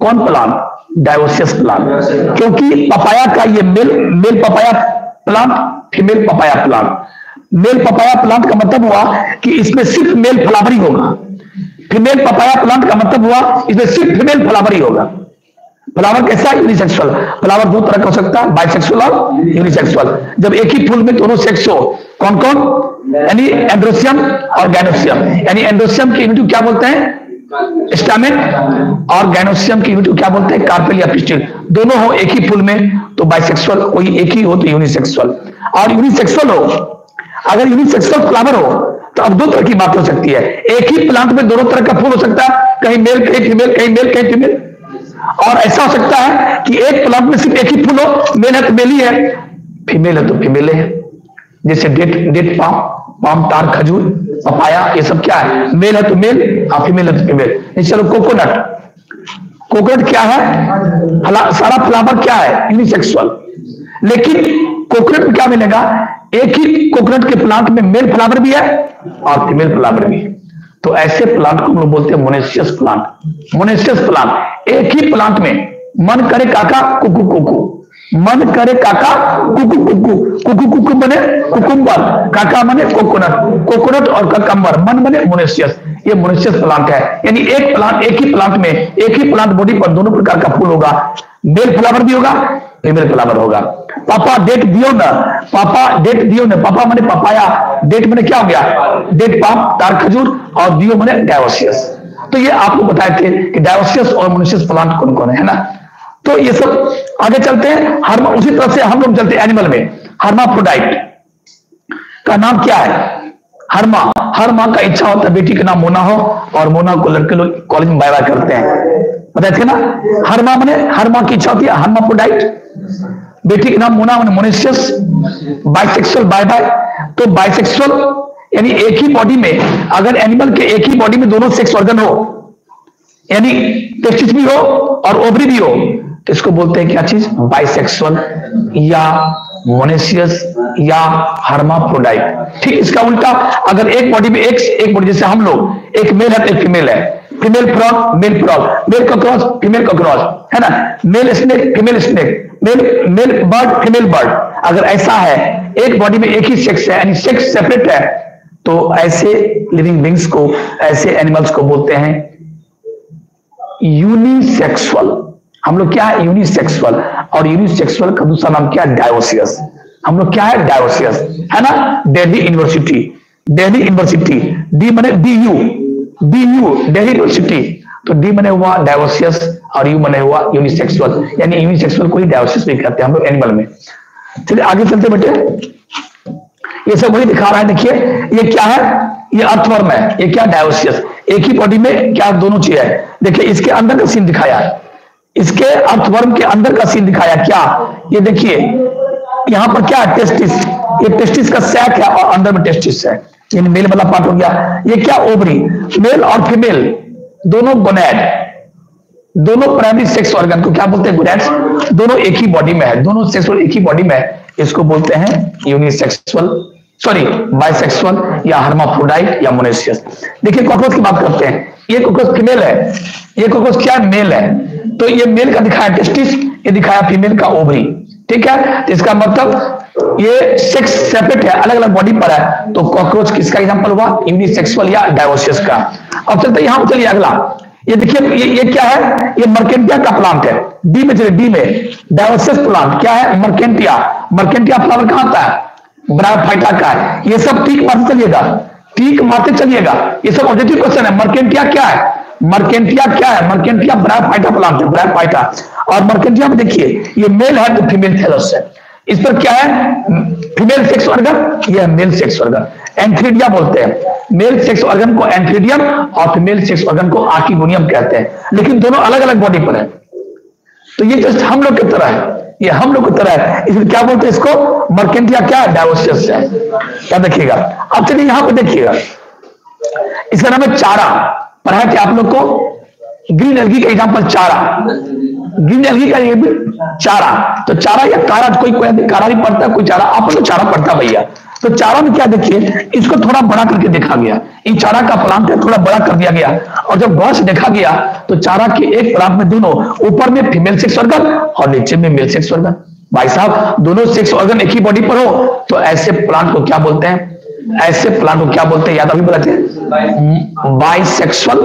कौन प्लांट डायोसियस प्लांट क्योंकि पपाया का ये male male papaya plant female papaya plant male papaya plant का मतलब हुआ कि इसमें सिर्फ़ मेल फ्लावरी होगा। फीमेल पपाया प्लांट का मतलब हुआ, इसमें सिर्फ़ फीमेल फ्लावरी होगा। फ्लावर कैसा? यूनिसेक्सुअल फ्लावर दो तरह का हो सकता है बाइसेक्सुअल और यूनिसेक्सुअल जब एक ही फूल में दोनों सेक्स हो कौन कौन यानी एंड्रोसियम और गैनोसियम यानी एंड्रोसियम की यूनिट क्या बोलते हैं? स्टामेन और गैनोसियम की यूनिट क्या बोलते हैं? कार्पेल या पिस्टिल दोनों हो एक ही फूल में तो बाइसेक्सुअल कोई एक ही हो तो यूनिसेक्सुअल और यूनिसेक्सुअल हो, अगर यूनिसेक्सुअल फ्लावर हो तो अब दो तरह की बात हो सकती है. एक ही प्लांट में दोनों तरह का फूल हो सकता है, कहीं मेल कहीं फीमेल कहीं मेल कहीं फीमेल और ऐसा हो सकता है कि एक प्लांट में सिर्फ़ एक ही फूल हो मेल है तो मेल ही। है फीमेल है तो फीमेल है। जैसे डेट डेट पाम पाम, तार, खजूर, पपाया, ये सब क्या है? मेल है तो मेल और फीमेल है तो फीमेल। चलो, कोकोनट। कोकोनट क्या है? सारा फ्लावर क्या है? यूनिसेक्सुअल। लेकिन कोकोनट में क्या मिलेगा? एक ही कोकोनट के प्लांट में मेल फ्लावर भी है और फीमेल फ्लावर भी है। तो ऐसे प्लांट को हम लोग बोलते हैं मोनेशियस प्लांट मोनेशियस प्लांट एक ही प्लांट में मन करे काका, कुकू कुकू। मन करे काका, कुकू कुकू। कुकू कुकू बने कुकुम्बर, काका बने कोकोनट कोकोनट और ककम्बर मन बने मोनेशियस ये मोनेशियस प्लांट है। यानी एक प्लांट एक ही प्लांट में, एक ही प्लांट बॉडी पर दोनों प्रकार का फूल होगा। बेल फ्लावर भी होगा फीमेल फ्लावर होगा। पापा डेट दियो ना। पापा डेट दियो ना। पापा मैंने पपाया। डेट मैंने क्या हो गया? डेट पाम तार खजूर और दियो मैंने डायोसियस तो ये आपको बताए थे कि डायोसियस और मोनेशियस प्लांट कौन कौन है ना? तो ये सब आगे चलते हैं। हर उसी तरह से हम लोग चलते हैं एनिमल में। हर्माफ्रोडाइट का नाम क्या है? हर माँ हर माँ का इच्छा होता है बेटी का नाम मोना हो और मोना को लड़के लोग कॉलेज में बाय करते हैं। बताए थे ना? हर माँ मैंने, हर माँ की इच्छा होती है हर्माफ्रोडाइट बेटी का नाम मोना मैंने मोनिशियस बाइसेक्सुअल बाय बाय तो बाइसेक्सुअल यानी एक ही बॉडी में, अगर एनिमल के एक ही बॉडी में दोनों सेक्स ऑर्गन हो, यानी टेस्टिस भी हो और ओवरी भी हो तो इसको बोलते हैं क्या चीज़? बाइसेक्सुअल या मोनेशियस या हर्माफ्रोडाइट ठीक, इसका उल्टा, अगर एक बॉडी में एक एक बॉडी जैसे हम लोग, एक मेल है तो एक फीमेल है। Female frog male frog male cockroach female cockroach है ना? Male snake female snake male male bird female bird अगर ऐसा है, एक बॉडी में एक ही सेक्स है, यानी सेक्स सेपरेट है तो ऐसे लिविंग बींग्स को, ऐसे एनिमल्स को बोलते हैं यूनिसेक्सुअल हम लोग क्या है यूनिसेक्सुअल और यूनिसेक्सुअल का दूसरा नाम क्या है? डायोसियस हम लोग क्या है? डायोसियस है ना? Delhi University Delhi University D मने D U D U Delhi University तो डी मने हुआ डायोसियस और यू मने हुआ यूनिसेक्सुअल यानी यूनिसेक्सुअल को ही डायोसियस भी कहते हैं हम लोग एनिमल में। चलिए आगे चलते बेटे। ये सब वही दिखा रहा है, देखिए। ये क्या है? ये अर्थवर्म है। ये क्या डायोसियस एक ही बॉडी में क्या दोनों चीज़ है? देखिए, इसके अंदर का सीन दिखाया है। इसके अर्थवर्म के अंदर का सीन दिखाया क्या? ये देखिए, यहाँ पर क्या है? टेस्टिस ये टेस्टिस का सैक है और अंदर में टेस्टिस है। यानी मेल वाला पार्ट हो गया। ये क्या ओवरी मेल और फीमेल दोनों गोनेड दोनों प्राइमरी सेक्स ऑर्गन को क्या बोलते हैं? गोनेड्स दोनों एक ही बॉडी में है। दोनों सेक्सुअल एक ही बॉडी में है। इसको बोलते हैं यूनिसेक्सुअल सॉरी बाइसेक्सुअल या हर्माफ्रोडाइट या मोनेशियस देखिए कॉकरोच की बात करते हैं। ये कॉकरोच फीमेल है। ये कॉकरोच क्या? मेल है। तो ये मेल का दिखाया टेस्टिस ये दिखाया फीमेल का ओवरी ठीक है? तो इसका मतलब ये सेक्स सेपरेट है अलग अलग बॉडी पर है तो कॉकरोच किसका एग्जांपल हुआ? यूनिसेक्सुअल या डायोसियस का। अब चलते यहाँ चलिए अगला। ये देखिए ये, ये क्या है? ये मर्केंटिया का प्लांट है। डी में चलिए डी में। डायोसिस प्लांट क्या है? मर्केंटिया मर्केंटिया फ्लावर कहाँ आता है? ब्रायोफाइटा का है। ये सब ठीक मारते चलिएगा। ठीक मारते चलिएगा। ये सब ऑब्जेक्टिव क्वेश्चन है। मर्केंटिया क्या है? मर्केंटिया क्या है? मर्केंटिया ब्रायोफाइटा प्लांट है ब्रायोफाइटा और मर्केंटिया में देखिए, ये मेल है तो फीमेल थैलस है। इस पर क्या है? फीमेल सेक्स ऑर्गन यह मेल सेक्स ऑर्गन एंथ्रीडिया बोलते हैं। मेल सेक्स ऑर्गन को एंथ्रीडियम और फीमेल सेक्स ऑर्गन को आर्किगोनियम कहते हैं। लेकिन दोनों अलग अलग बॉडी पर है। तो ये जस्ट हम लोग की तरह है। ये हम लोग की तरह है। इसलिए क्या बोलते हैं इसको? मर्केंटिया क्या डायोसिस है। क्या देखिएगा अब चलिए यहाँ पर देखिएगा। इसका नाम है चारा। पढ़ा क्या आप लोग को ग्रीन एल्गी का एग्ज़ाम्पल चारा। ग्रीन एल्गी का ये चारा। तो चारा या कारा, कोई कोई कारा भी पड़ता है कोई चारा, आप लोग चारा पड़ता भैया। तो चारा में क्या देखिए, इसको थोड़ा बड़ा करके देखा गया। इन चारा का प्लांट है, थोड़ा बड़ा कर दिया गया। और जब गौर से देखा गया तो चारा के एक प्लांट में दोनों, ऊपर में फीमेल सेक्स ऑर्गन और नीचे में मेल सेक्स ऑर्गन भाई साहब, दोनों सेक्स ऑर्गन एक ही बॉडी पर हो तो ऐसे प्लांट को क्या बोलते हैं? ऐसे प्लांट को क्या बोलते हैं? याद अभी बोलते हैं बाइसेक्सुअल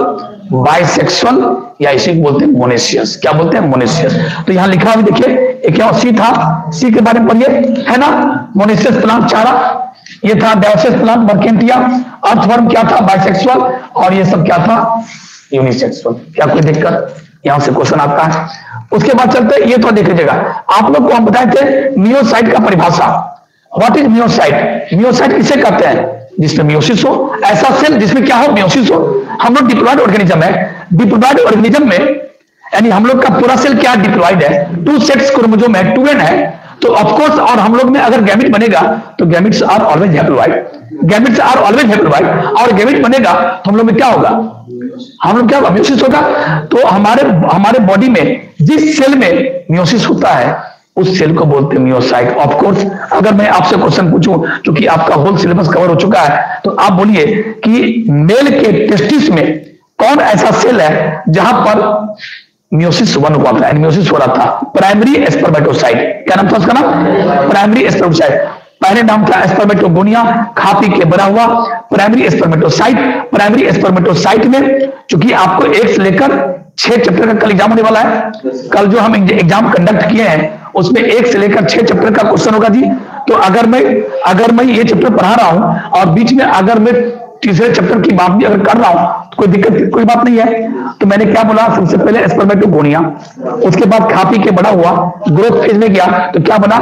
बाइसेक्सुअल, या इसे बोलते हैं मोनेशियस क्या बोलते हैं? मोनेशियस तो यहाँ लिखा हुआ देखिए, एक क्या सी था। सी के बारे में पढ़िए। है ना? मोनेशियस प्लांट चारा। ये था डायोसिस प्लांट, मर्केंटिया। अर्थवर्म क्या था? बाइसेक्सुअल। और ये सब क्या था? यूनिसेक्सुअल। क्या कोई दिक्कत यहाँ से क्वेश्चन आता है। उसके बाद चलते ये तो देख लीजिएगा। आप लोग को हम बताए थे मियोसाइट का परिभाषा। व्हाट इज़ मियोसाइट मियोसाइट किसे कहते हैं? जिसमें मियोसिस हो, ऐसा सेल जिसमें क्या हो मियोसिस हो। हम लोग डिप्लॉयड ऑर्गेनिज्म है। डिप्लॉयड ऑर्गेनिज्म में, यानी हम लोग का पूरा सेल क्या डिप्लॉयड है? टू सेक्स क्रोमोजोम है टू एन है। तो ऑफकोर्स और हम लोग में अगर गैमिट बनेगा तो gametes are always haploid gametes are always haploid और गैमिट बनेगा तो हम लोग में क्या होगा? हम लोग क्या होगा? म्योसिस होगा। तो हमारे हमारे बॉडी में, जिस सेल में म्योसिस होता है उस सेल को बोलते हैं मियोसाइट ऑफ़ कोर्स अगर मैं आपसे क्वेश्चन पूछूँ क्योंकि आपका होल सिलेबस कवर हो चुका है तो आप बोलिए कि मेल के टेस्टिस में कौन ऐसा सेल है जहाँ पर म्योसिस वन हुआ था म्योसिस हो रहा था? प्राइमरी एस्पर्मेटोसाइट क्या नाम था उसका नाम? प्राइमरी एस्पर्मेटोसाइट पहले नाम था एस्पर्मेटोगोनिया खा पी के बना हुआ प्राइमरी एस्पर्मेटोसाइट प्राइमरी एस्पर्मेटोसाइट में चूँकि आपको एक से लेकर छह चैप्टर का कल एग्ज़ाम होने वाला है। कल जो हम एग्ज़ाम कंडक्ट किए हैं, उसमें एक से लेकर छह चैप्टर का क्वेश्चन होगा जी। तो अगर मैं अगर मैं ये चैप्टर पढ़ा रहा हूँ, और बीच में अगर मैं तीसरे चैप्टर की बात भी अगर कर रहा हूँ तो कोई दिक्कत, कोई बात नहीं है। तो मैंने क्या बोला, सबसे पहले एस्पर्मेटोगोनिया उसके बाद खा पी के बड़ा हुआ ग्रोथ फ़ेज़ में गया। तो क्या बना?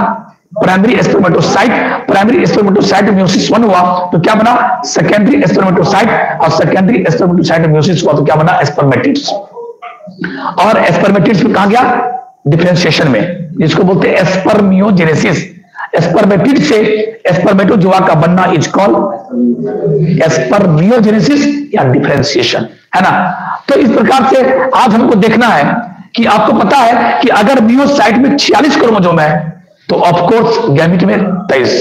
Primary spermatocyte primary spermatocyte meiosis one हुआ। तो क्या बना? सेकेंडरी एस्पर्मेटोसाइट और सेकेंडरी एस्पर्मेटोसाइट म्यूसिस हुआ। तो क्या बना? एस्पर्मेटिड्स और एस्पर्मेटिड्स में कहा गया? डिफ्रेंशिएशन में। जिसको बोलते हैं एस्पर्मियोजेनेसिस एस्पर्मेटिड से एस्पर्मेटोजुआ का बनना इज़ कॉल एस्पर्मियोजेनेसिस या डिफ्रेंशिएशन है ना? तो इस प्रकार से आज हमको देखना है कि आपको पता है कि अगर मियोसाइट में 46 क्रोमोजोम है तो ऑफकोर्स गैमिट में 23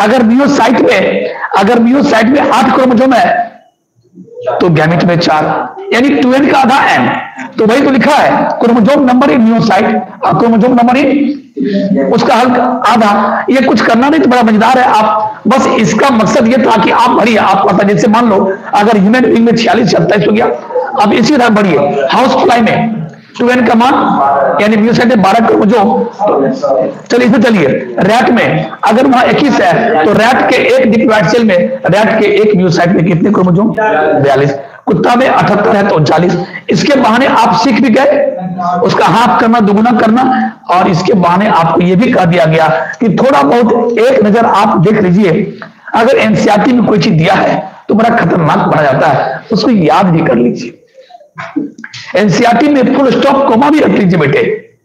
अगर मियोसाइट में, अगर मियोसाइट में आठ क्रोमोजोम है तो गैमिट में चार, यानी टू एन का आधा एन तो वही तो लिखा है, क्रोमोजोम नंबर इन न्यूसाइट और क्रोमोजोम नंबर इन उसका हल आधा। ये कुछ करना नहीं तो बड़ा मज़ेदार है। आप बस इसका मकसद ये था कि आप भरिए आप पता जैसे मान लो, अगर ह्यूमन बींग में छियालीस, सत्ताईस हो गया, अब इसी तरह बढ़िए हाउस फ्लाई में एन का मान यानी म्यूसाइट में बारह क्रोमोजोम चलिए, इसमें चलिए। रैट में, अगर वहाँ इक्कीस है तो रैट के एक डिप्लॉइड सेल में रैट के एक म्यूसाइट में कितने क्रोमोजोम बयालीस। कुत्ता में अठहत्तर है तो उनचालीस। इसके बहाने आप सीख भी गए, उसका हाफ़ करना, दुगुना करना, और इसके बहाने आपको यह भी कह दिया गया कि थोड़ा बहुत एक नज़र आप देख लीजिए। अगर एनसीआरटी में कोई चीज़ दिया है तो बड़ा खतरनाक पड़ा जाता है। उसको याद भी कर लीजिए। एनसीआरटी में फुल स्टॉप कोमा भी रख लीजिए बेटे।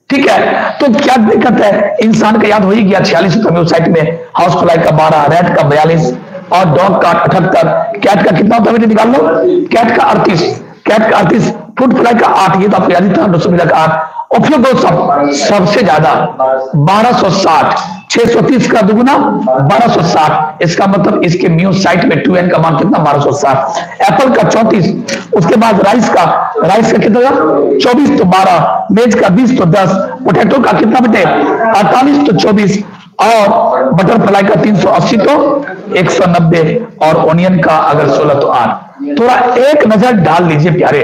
ठीक है? तो क्या दिक्कत है? इंसान का याद हो ही गया छियालीस वेबसाइट में हाउस फ्लाई का बारह रेड का बयालीस और डॉग का अठहत्तर। कैट का कितना होता है बेटे निकाल लो? कैट का अड़तीस। कैट का अड़तीस फ्रूट फ्लाई का आठ, ये तो आपको याद ही था सौ का आठ। ऑप्शन दो सब, सबसे ज़्यादा, बारह सौ साठ। छह सौ तीस का दुगुना, बारह सौ साठ। इसका मतलब इसके म्यू साइट में टू एन का मान कितना, बारह सौ साठ। एप्पल का चौतीस, उसके बाद राइस का राइस का कितना चौबीस तो बारह मेज का बीस तो दस पोटैटो का कितना बेटे? अड़तालीस तो चौबीस, और बटरफ्लाई का 380 तो 190 और ओनियन का अगर 16 तो 8 थोड़ा एक नज़र डाल लीजिए प्यारे।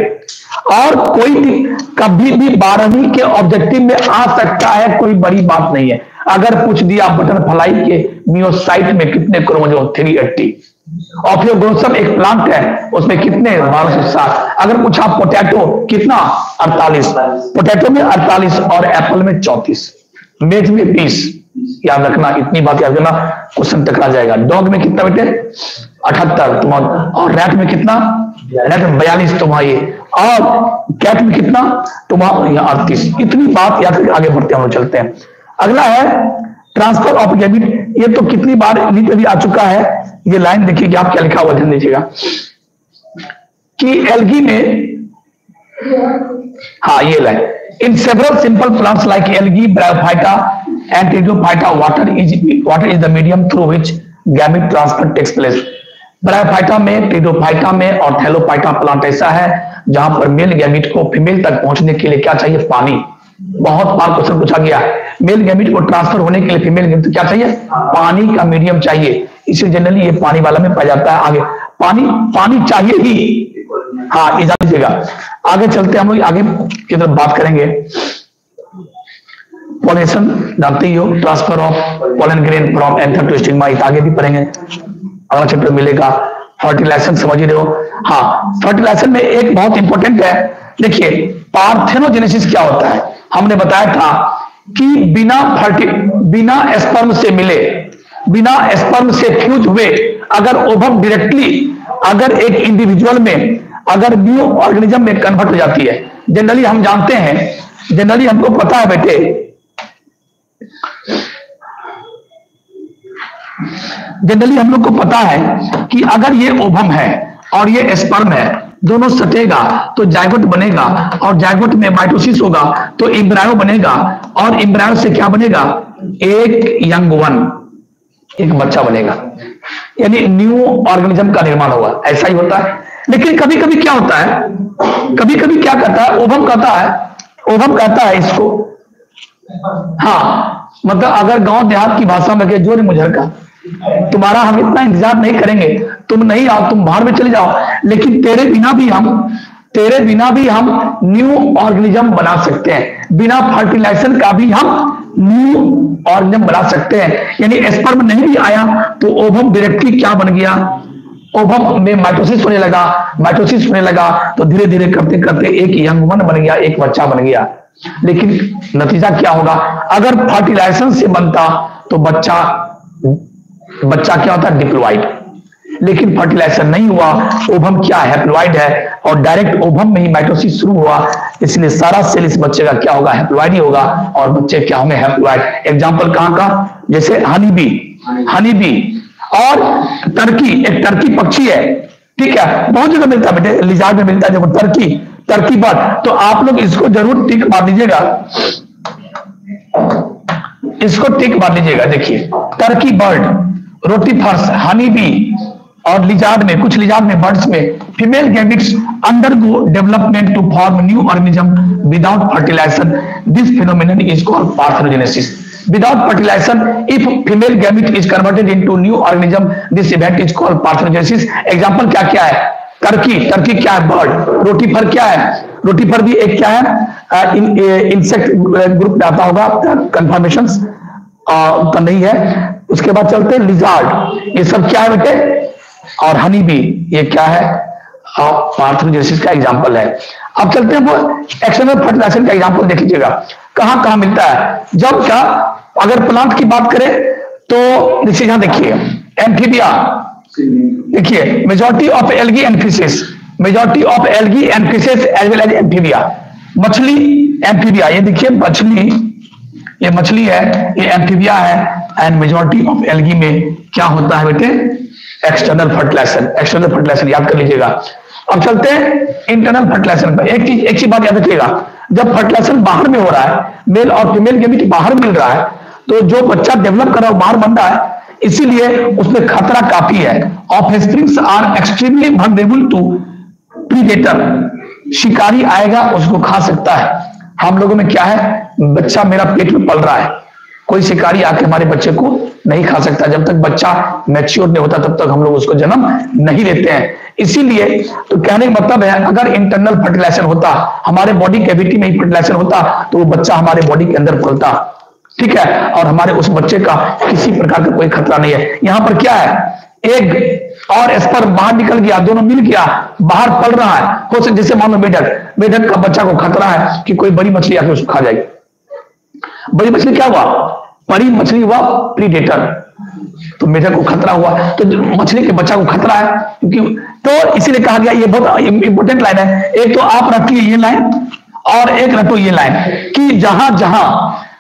और कोई भी कभी भी बारहवीं के ऑब्जेक्टिव में आ सकता है कोई बड़ी बात नहीं है। अगर पूछ दिया बटरफ्लाई के मियोसाइट में कितने क्रोमोजोम थ्री एट्टी। ऑफियोग्रोसम एक प्लांट है उसमें कितने? बारह सौ सात अगर पूछा पोटैटो कितना? अड़तालीस। पोटैटो में अड़तालीस और एप्पल में चौतीस। मेज में बीस। याद रखना, इतनी बात याद रखना क्वेश्चन टकरा जाएगा। डॉग में कितना बेटे? अठहत्तर। तुम्हारा और रैट में कितना? रैट में बयालीस। तुम्हारी और कैट में कितना? तुम्हारा अड़तीस। इतनी बात याद करके आगे बढ़ते हम चलते हैं। अगला है ट्रांसफ़र ऑफ़ गैमिट ये तो कितनी बार नीट में भी आ चुका है? ये लाइन देखिए आप क्या लिखा हुआ, ध्यान दीजिएगा। कि एल्गी में हाँ ये line in several simple plants like algae Bryophyta and Pteridophyta water is water is the medium through which gamete transfer takes place Bryophyta में टेरिडोफाइटा में और थैलोफाइटा प्लांट ऐसा है, जहाँ पर मेल गैमिट को फीमेल तक पहुँचने के लिए क्या चाहिए? पानी। बहुत बार क्वेश्चन पूछा गया। मेल गैमिट को ट्रांसफ़र होने के लिए फीमेल गैमिट क्या चाहिए? पानी का मीडियम चाहिए। इसे जनरली ये पानी वाला में पाया जाता है आगे। पानी पानी चाहिए ही। हाँ इजाज़त दीजिएगा आगे चलते हम लोग, आगे की तरफ़ बात करेंगे। पॉलिनेशन जानते ही हो transfer of pollen grain from anther to stigma आगे भी पढ़ेंगे। अगला चैप्टर मिलेगा। फर्टिलाइजेशन समझ ही रहे हो। हाँ फर्टिलाइजेशन में एक बहुत इंपॉर्टेंट है। देखिए पार्थेनोजेनेसिस क्या होता है? हमने बताया था कि बिना फर्टि बिना स्पर्म से मिले, बिना स्पर्म से फ्यूज हुए, अगर ओवम डायरेक्टली अगर एक इंडिविजुअल में अगर न्यू ऑर्गेनिज्म में कन्वर्ट हो जाती है जनरली हम जानते हैं जनरली हमको पता है बेटे जनरली हम लोग को पता है कि अगर ये ओभम है और ये स्पर्म है, दोनों सटेगा तो जायगोट बनेगा और जायगोट में माइटोसिस होगा तो इम्ब्रायो बनेगा और इम्ब्रायो से क्या बनेगा? एक यंग वन एक बच्चा बनेगा। यानी न्यू ऑर्गेनिज्म का निर्माण होगा। ऐसा ही होता है। लेकिन कभी कभी क्या होता है? कभी कभी क्या कहता है? ओभम कहता है, ओभम कहता है इसको हाँ मतलब अगर गाँव देहात की भाषा में ज़ोर मुझर का तुम्हारा हम इतना इंतज़ार नहीं करेंगे, तुम नहीं आओ, तुम बाहर में चले जाओ, लेकिन तेरे बिना भी हम, तेरे बिना भी हम न्यू ऑर्गेनिज्म बना सकते हैं, बिना फर्टिलाइजेशन का भी हम न्यू ऑर्गेनिज्म बना सकते हैं, यानी स्पर्म नहीं भी आया तो ओवम डायरेक्टली क्या बन गया? ओवम में माइटोसिस होने लगा माइटोसिस होने लगा तो धीरे धीरे करते करते एक यंग वन बन गया, एक बच्चा बन गया। लेकिन नतीजा क्या होगा? अगर फर्टिलाइजेशन से बनता तो बच्चा बच्चा क्या होता? डिप्लॉइड लेकिन फर्टिलाइजेशन नहीं हुआ ओभम क्या हैप्लॉइड है। और डायरेक्ट ओभम में ही माइटोसिस शुरू हुआ, इसलिए सारा सेल इस बच्चे का क्या होगा? हैप्लॉइड ही होगा। और बच्चे क्या होंगे? हैप्लॉइड एग्जांपल कहाँ का? जैसे हनी बी हनी बी और टर्की, एक टर्की पक्षी है, ठीक है? बहुत जगह मिलता है बेटे में मिलता है जब टर्की टर्की बर्ड। तो आप लोग इसको ज़रूर टिक मार दीजिएगा। इसको टिक मार लीजिएगा देखिए। टर्की बर्ड, रोटी फर्स हनी बी, और लिजार्ड में, कुछ लिजार्ड में, बर्ड्स में, female gametes undergo development to form new organism without fertilization this phenomenon is called parthenogenesis without fertilization, if female gamete is converted into new organism, this event is called parthenogenesis. Example क्या क्या है? Turkey Turkey क्या है? Bird रोटी फर क्या है? रोटी फर भी एक क्या है? इंसेक्ट ग्रुप में आता होगा कंफर्मेशन तो नहीं है। उसके बाद चलते हैं लिजार्ड ये सब क्या है बेटे? और हनी भी ये क्या है? पार्थोजेनेसिस का एग्जांपल है। अब चलते हैं वो एक्सटर्नल फर्टिलाइजेशन का एग्जांपल देख लीजिएगा। कहाँ कहाँ मिलता है? जब क्या अगर प्लांट की बात करें तो देखिए यहाँ देखिए एम्फीबिया देखिए majority of algae and fishes majority of algae and as well as amphibia मछली एम्फीबिया ये देखिए, मछली। ये मछली है, ये एम्फीबिया है। एंड मेजोरिटी ऑफ़ एलगी में क्या होता है बेटे? एक्सटर्नल फर्टिलाइजेशन एक्सटर्नल फर्टिलाइजेशन याद कर लीजिएगा। अब चलते हैं इंटरनल फर्टिलाइजेशन पर। एक चीज़ एक चीज़ बात याद रखिएगा। जब फर्टिलाइजेशन बाहर में हो रहा है मेल और फीमेल के बीच बाहर मिल रहा है तो जो बच्चा डेवलप कर रहा है बाहर बन रहा है, इसीलिए उसमें खतरा काफ़ी है। Off are extremely vulnerable to predator शिकारी आएगा, उसको खा सकता है। हम लोगों में क्या है? बच्चा मेरा पेट में पल रहा है। कोई शिकारी आके हमारे बच्चे को नहीं खा सकता। जब तक बच्चा मैच्योर नहीं होता, तब तक हम लोग उसको जन्म नहीं देते हैं। इसीलिए तो कहने का मतलब है, अगर इंटरनल फर्टिलाइजेशन होता, हमारे बॉडी कैविटी में ही फर्टिलाइजेशन होता तो वो बच्चा हमारे बॉडी के अंदर फलता ठीक है? और हमारे उस बच्चे का किसी प्रकार का कोई खतरा नहीं है। यहाँ पर क्या है? एक और स्पर बाहर निकल गया, दोनों मिल गया, बाहर पल रहा है। हो सकता जैसे मानो मेढक मेढक का बच्चा को खतरा है कि कोई बड़ी मछली आके उसको खा जाएगी बड़ी मछली क्या हुआ? बड़ी मछली हुआ प्रीडेटर तो मेढक को खतरा हुआ। तो मछली के बच्चा को खतरा है, क्योंकि तो इसीलिए कहा गया, ये बहुत इंपोर्टेंट लाइन है। एक तो आप रखिए ये लाइन और एक रखो ये लाइन कि जहाँ जहाँ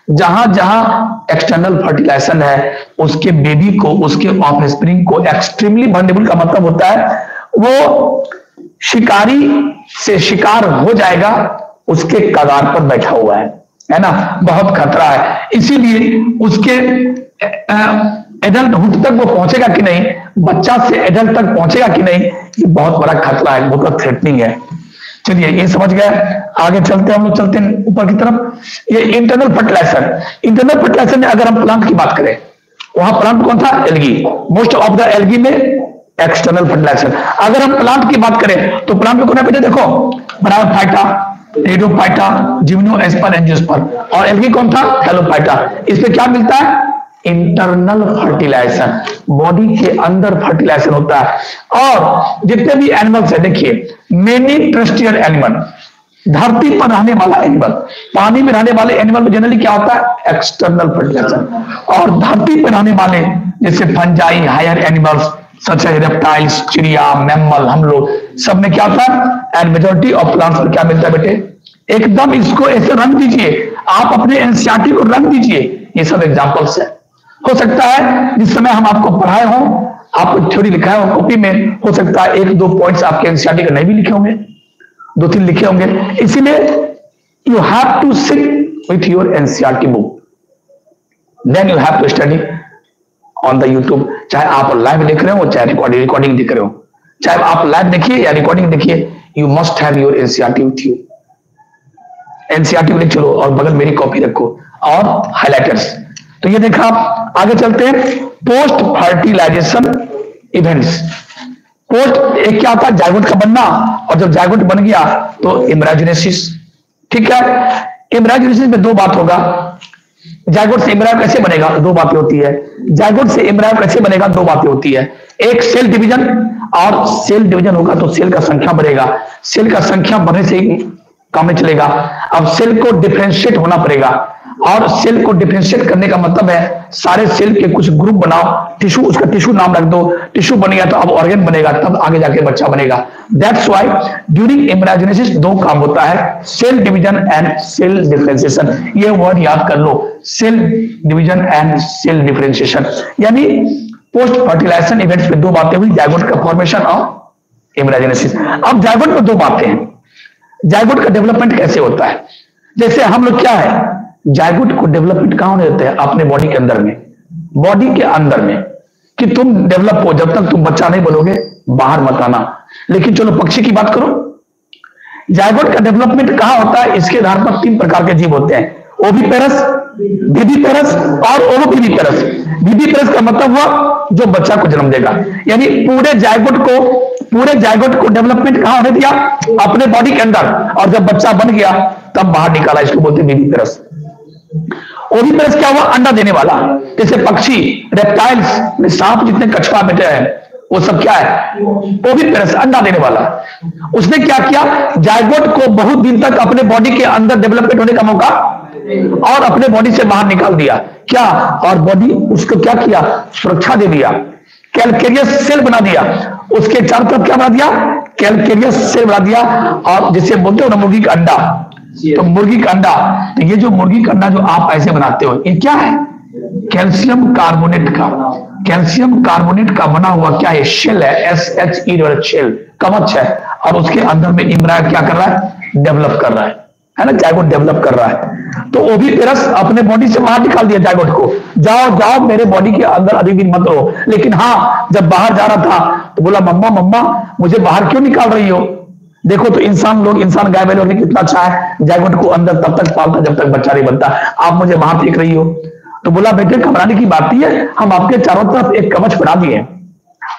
जहाँ जहाँ एक्सटर्नल फर्टिलाइजेशन है, उसके बेबी को, उसके ऑफ़ स्प्रिंग को एक्सट्रीमली वर्नेबल का मतलब होता है, वो शिकारी से शिकार हो जाएगा, उसके कगार पर बैठा हुआ है है ना? बहुत खतरा है। इसीलिए उसके एडल्टहुड तक वो पहुंचेगा कि नहीं? बच्चा से एडल्ट तक पहुंचेगा कि नहीं? ये बहुत बड़ा खतरा है, बहुत थ्रेटनिंग है। चलिए, ये समझ गए। आगे चलते हम लोग, चलते हैं ऊपर की तरफ़। ये इंटरनल फर्टिलाइज़र इंटरनल फर्टिलाइज़र में अगर हम प्लांट की बात करें, वहाँ प्लांट कौन था? Algae most of the algae में एक्सटर्नल फर्टिलाइज़र अगर हम प्लांट की बात करें तो प्लांट में कौन है बेटे? देखो bryophyta pteridophyta gymnosperm, angiosperm. और एलगी कौन था? हेलोफाइटा इसमें क्या मिलता है? इंटरनल फर्टिलाइजेशन बॉडी के अंदर फर्टिलाइजेशन होता है। और जितने भी एनिमल्स है, देखिए मेनी ट्रस्टियर एनिमल धरती पर रहने वाला एनिमल पानी में रहने वाले एनिमल में जनरली क्या होता है? एक्सटर्नल फर्टिलाइजेशन और धरती पर रहने वाले, जैसे fungi higher animals such reptiles चिड़िया मैमल हम लोग, सब में क्या होता है? एंड मेजोरिटी ऑफ़ प्लांट्स में क्या मिलता है बेटे? एकदम इसको ऐसे रंग दीजिए। आप अपने एनसीआरटी को रंग दीजिए। ये सब एग्जाम्पल्स है। हो सकता है, जिस समय हम आपको पढ़ाए हो, आपको थ्योरी लिखाए हो कॉपी में, हो सकता है एक दो पॉइंट्स आपके एनसीआरटी का नहीं भी लिखे होंगे, दो तीन लिखे होंगे। इसीलिए you have to sit with your NCERT book then you have to study on the YouTube चाहे आप लाइव देख रहे हो, चाहे रिकॉर्डिंग रिकॉर्डिंग देख रहे हो। चाहे आप लाइव देखिए या रिकॉर्डिंग देखिए you must have your NCERT with you NCERT ले चलो और बगल मेरी कॉपी रखो। और हाइलाइटर्स तो ये देखा, आगे चलते हैं। पोस्ट फर्टिलाइजेशन इवेंट्स पोस्ट एक क्या होता है जायगोट का बनना। और जब जायगोट बन गया तो इमराजिनेसिस ठीक है? इमराजिनेसिस में दो बात होगा। जायगोट से इमराइव कैसे बनेगा? दो बातें होती है। जायगोट से इमराइव कैसे बनेगा? दो बातें होती है। एक सेल डिवीज़न और सेल डिवीज़न होगा तो सेल का संख्या बढ़ेगा। सेल का संख्या बढ़ने से काम में चलेगा। अब सेल को डिफ्रेंशिएट होना पड़ेगा। और सेल को डिफ्रेंशिएट करने का मतलब है, सारे सेल के कुछ ग्रुप बनाओ टिश्यू उसका टिश्यू नाम रख दो। टिश्यू बन गया तो अब ऑर्गेन बनेगा, तब आगे जाके बच्चा बनेगा। दैट्स व्हाई ड्यूरिंग इम्यूनाइजेसिस दो काम होता है cell division and cell differentiation ये वर्ड याद कर लो cell division and cell differentiation यानी पोस्ट फर्टिलाइजेशन इवेंट्स में दो बातें हुई जायगोट का फॉर्मेशन और इम्यूनाइजेसिस अब जायगोट में दो बातें हैं। जायगोट का डेवलपमेंट कैसे होता है? जैसे हम लोग क्या है, जायगुट को डेवलपमेंट कहाँ होने देते हैं? अपने बॉडी के अंदर में। बॉडी के अंदर में। कि तुम डेवलप हो, जब तक तुम बच्चा नहीं बोलोगे बाहर मत आना। लेकिन चलो, पक्षी की बात करो। जायगोट का डेवलपमेंट कहाँ होता है? इसके आधार पर तीन प्रकार के जीव होते हैं। ओबी पेरस बीबी पेरस और ओबी पेरस बीबी पेरस का मतलब हुआ, जो बच्चा को जन्म देगा। यानी पूरे जायगोट को पूरे जायगोट को डेवलपमेंट कहाँ होने दिया? अपने बॉडी के अंदर। और जब बच्चा बन गया, तब बाहर निकाला इसको बोलते बीबी पेरस ओविपरस क्या हुआ? अंडा देने वाला। जैसे पक्षी रेप्टाइल्स सांप जितने कछुआ बेटे हैं, वो सब क्या है? ओविपरस अंडा देने वाला। उसने क्या किया? जायगोट को बहुत दिन तक अपने बॉडी के अंदर डेवलपमेंट होने का मौका और अपने बॉडी से बाहर निकाल दिया। क्या? और बॉडी उसको क्या किया? सुरक्षा दे दिया। कैलकेरियस सेल बना दिया। उसके चारों तरफ़ क्या बना दिया? कैलकेरियस सेल बना दिया। और जिसे बोलते हो ना मुर्गी का अंडा। तो मुर्गी का अंडा। तो ये जो मुर्गी का अंडा जो आप ऐसे बनाते हो ये क्या है? कैल्शियम कार्बोनेट का। कैल्शियम कार्बोनेट का बना हुआ क्या है? शेल है। एस एच ई शेल कवच है। और उसके अंदर में इमरा क्या कर रहा है? डेवलप कर रहा है। है ना जायगोट डेवलप कर रहा है। तो वो भी पेरस अपने बॉडी से बाहर निकाल दिया जायगोट को। जाओ जाओ, मेरे बॉडी के अंदर अधिक दिन मत रहो। लेकिन हाँ जब बाहर जा रहा था तो बोला, मम्मा मम्मा, मुझे बाहर क्यों निकाल रही हो? देखो तो इंसान लोग, इंसान गाय बैल होने कितना अच्छा है। जायगोट को अंदर तब तक पालता जब तक बच्चा नहीं बनता। आप मुझे बाहर फेंक रही हो। तो बोला, बेटे, घबराने की बात ही है। हम आपके चारों तरफ़ एक कवच बना दिए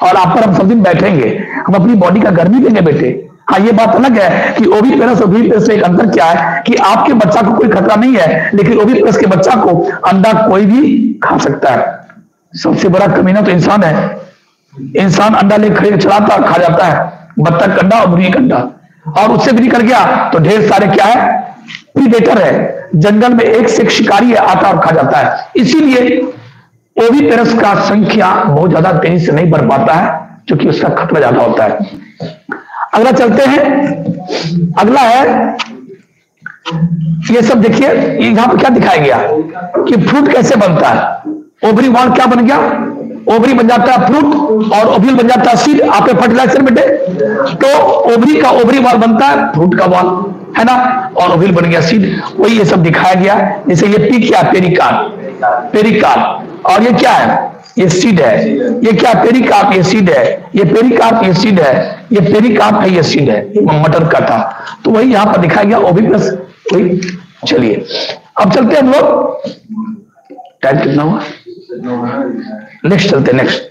और आप पर हम सब दिन बैठेंगे। हम अपनी बॉडी का गर्मी देंगे, बेटे। हाँ ये बात अलग है कि ओबी पेरस और बी पेरस एक अंतर क्या है कि आपके बच्चा को कोई खतरा नहीं है, लेकिन ओबी पेरस के बच्चा को अंडा कोई भी खा सकता है। सबसे बड़ा कमीना तो इंसान है। इंसान अंडा ले खड़े चलाता, खा जाता है। बत्तख कंडा और मुर्गी कंडा। और उससे भी निकल गया तो ढेर सारे क्या है? प्रीडेटर है। जंगल में एक से शिकारी है, आता और खा जाता है। इसीलिए ओवी पेरस का संख्या बहुत ज़्यादा तेज़ी से नहीं बढ़ पाता है क्योंकि उसका खतरा ज़्यादा होता है। अगला चलते हैं। अगला है, ये सब देखिए, यहाँ पर क्या दिखाया गया? कि फ्रूट कैसे बनता है? ओवरी वॉल क्या बन गया? ओवरी बन जाता है फ्रूट और ओवरी बन जाता है सीड आपके फर्टिलाइज़र बेटे तो ओवरी का ओवरी वॉल बनता है फ्रूट का वॉल है ना? और ओवरी बन गया सीड वही ये सब दिखाया गया, जैसे ये पी क्या पेरिकार्ड पेरिकार्ड और ये क्या है? ये सीड है। ये क्या पेरिकार्प ये सीड है? ये पेरिकार्प ये सीड है। ये पेरिकार्प है ये सीड है। मटर का था। तो वही यहाँ पर दिखाया गया ओबी प्लस वही। चलिए, अब चलते हम लोग। टाइम कितना हुआ? नेक्स्ट चलते नेक्स्ट।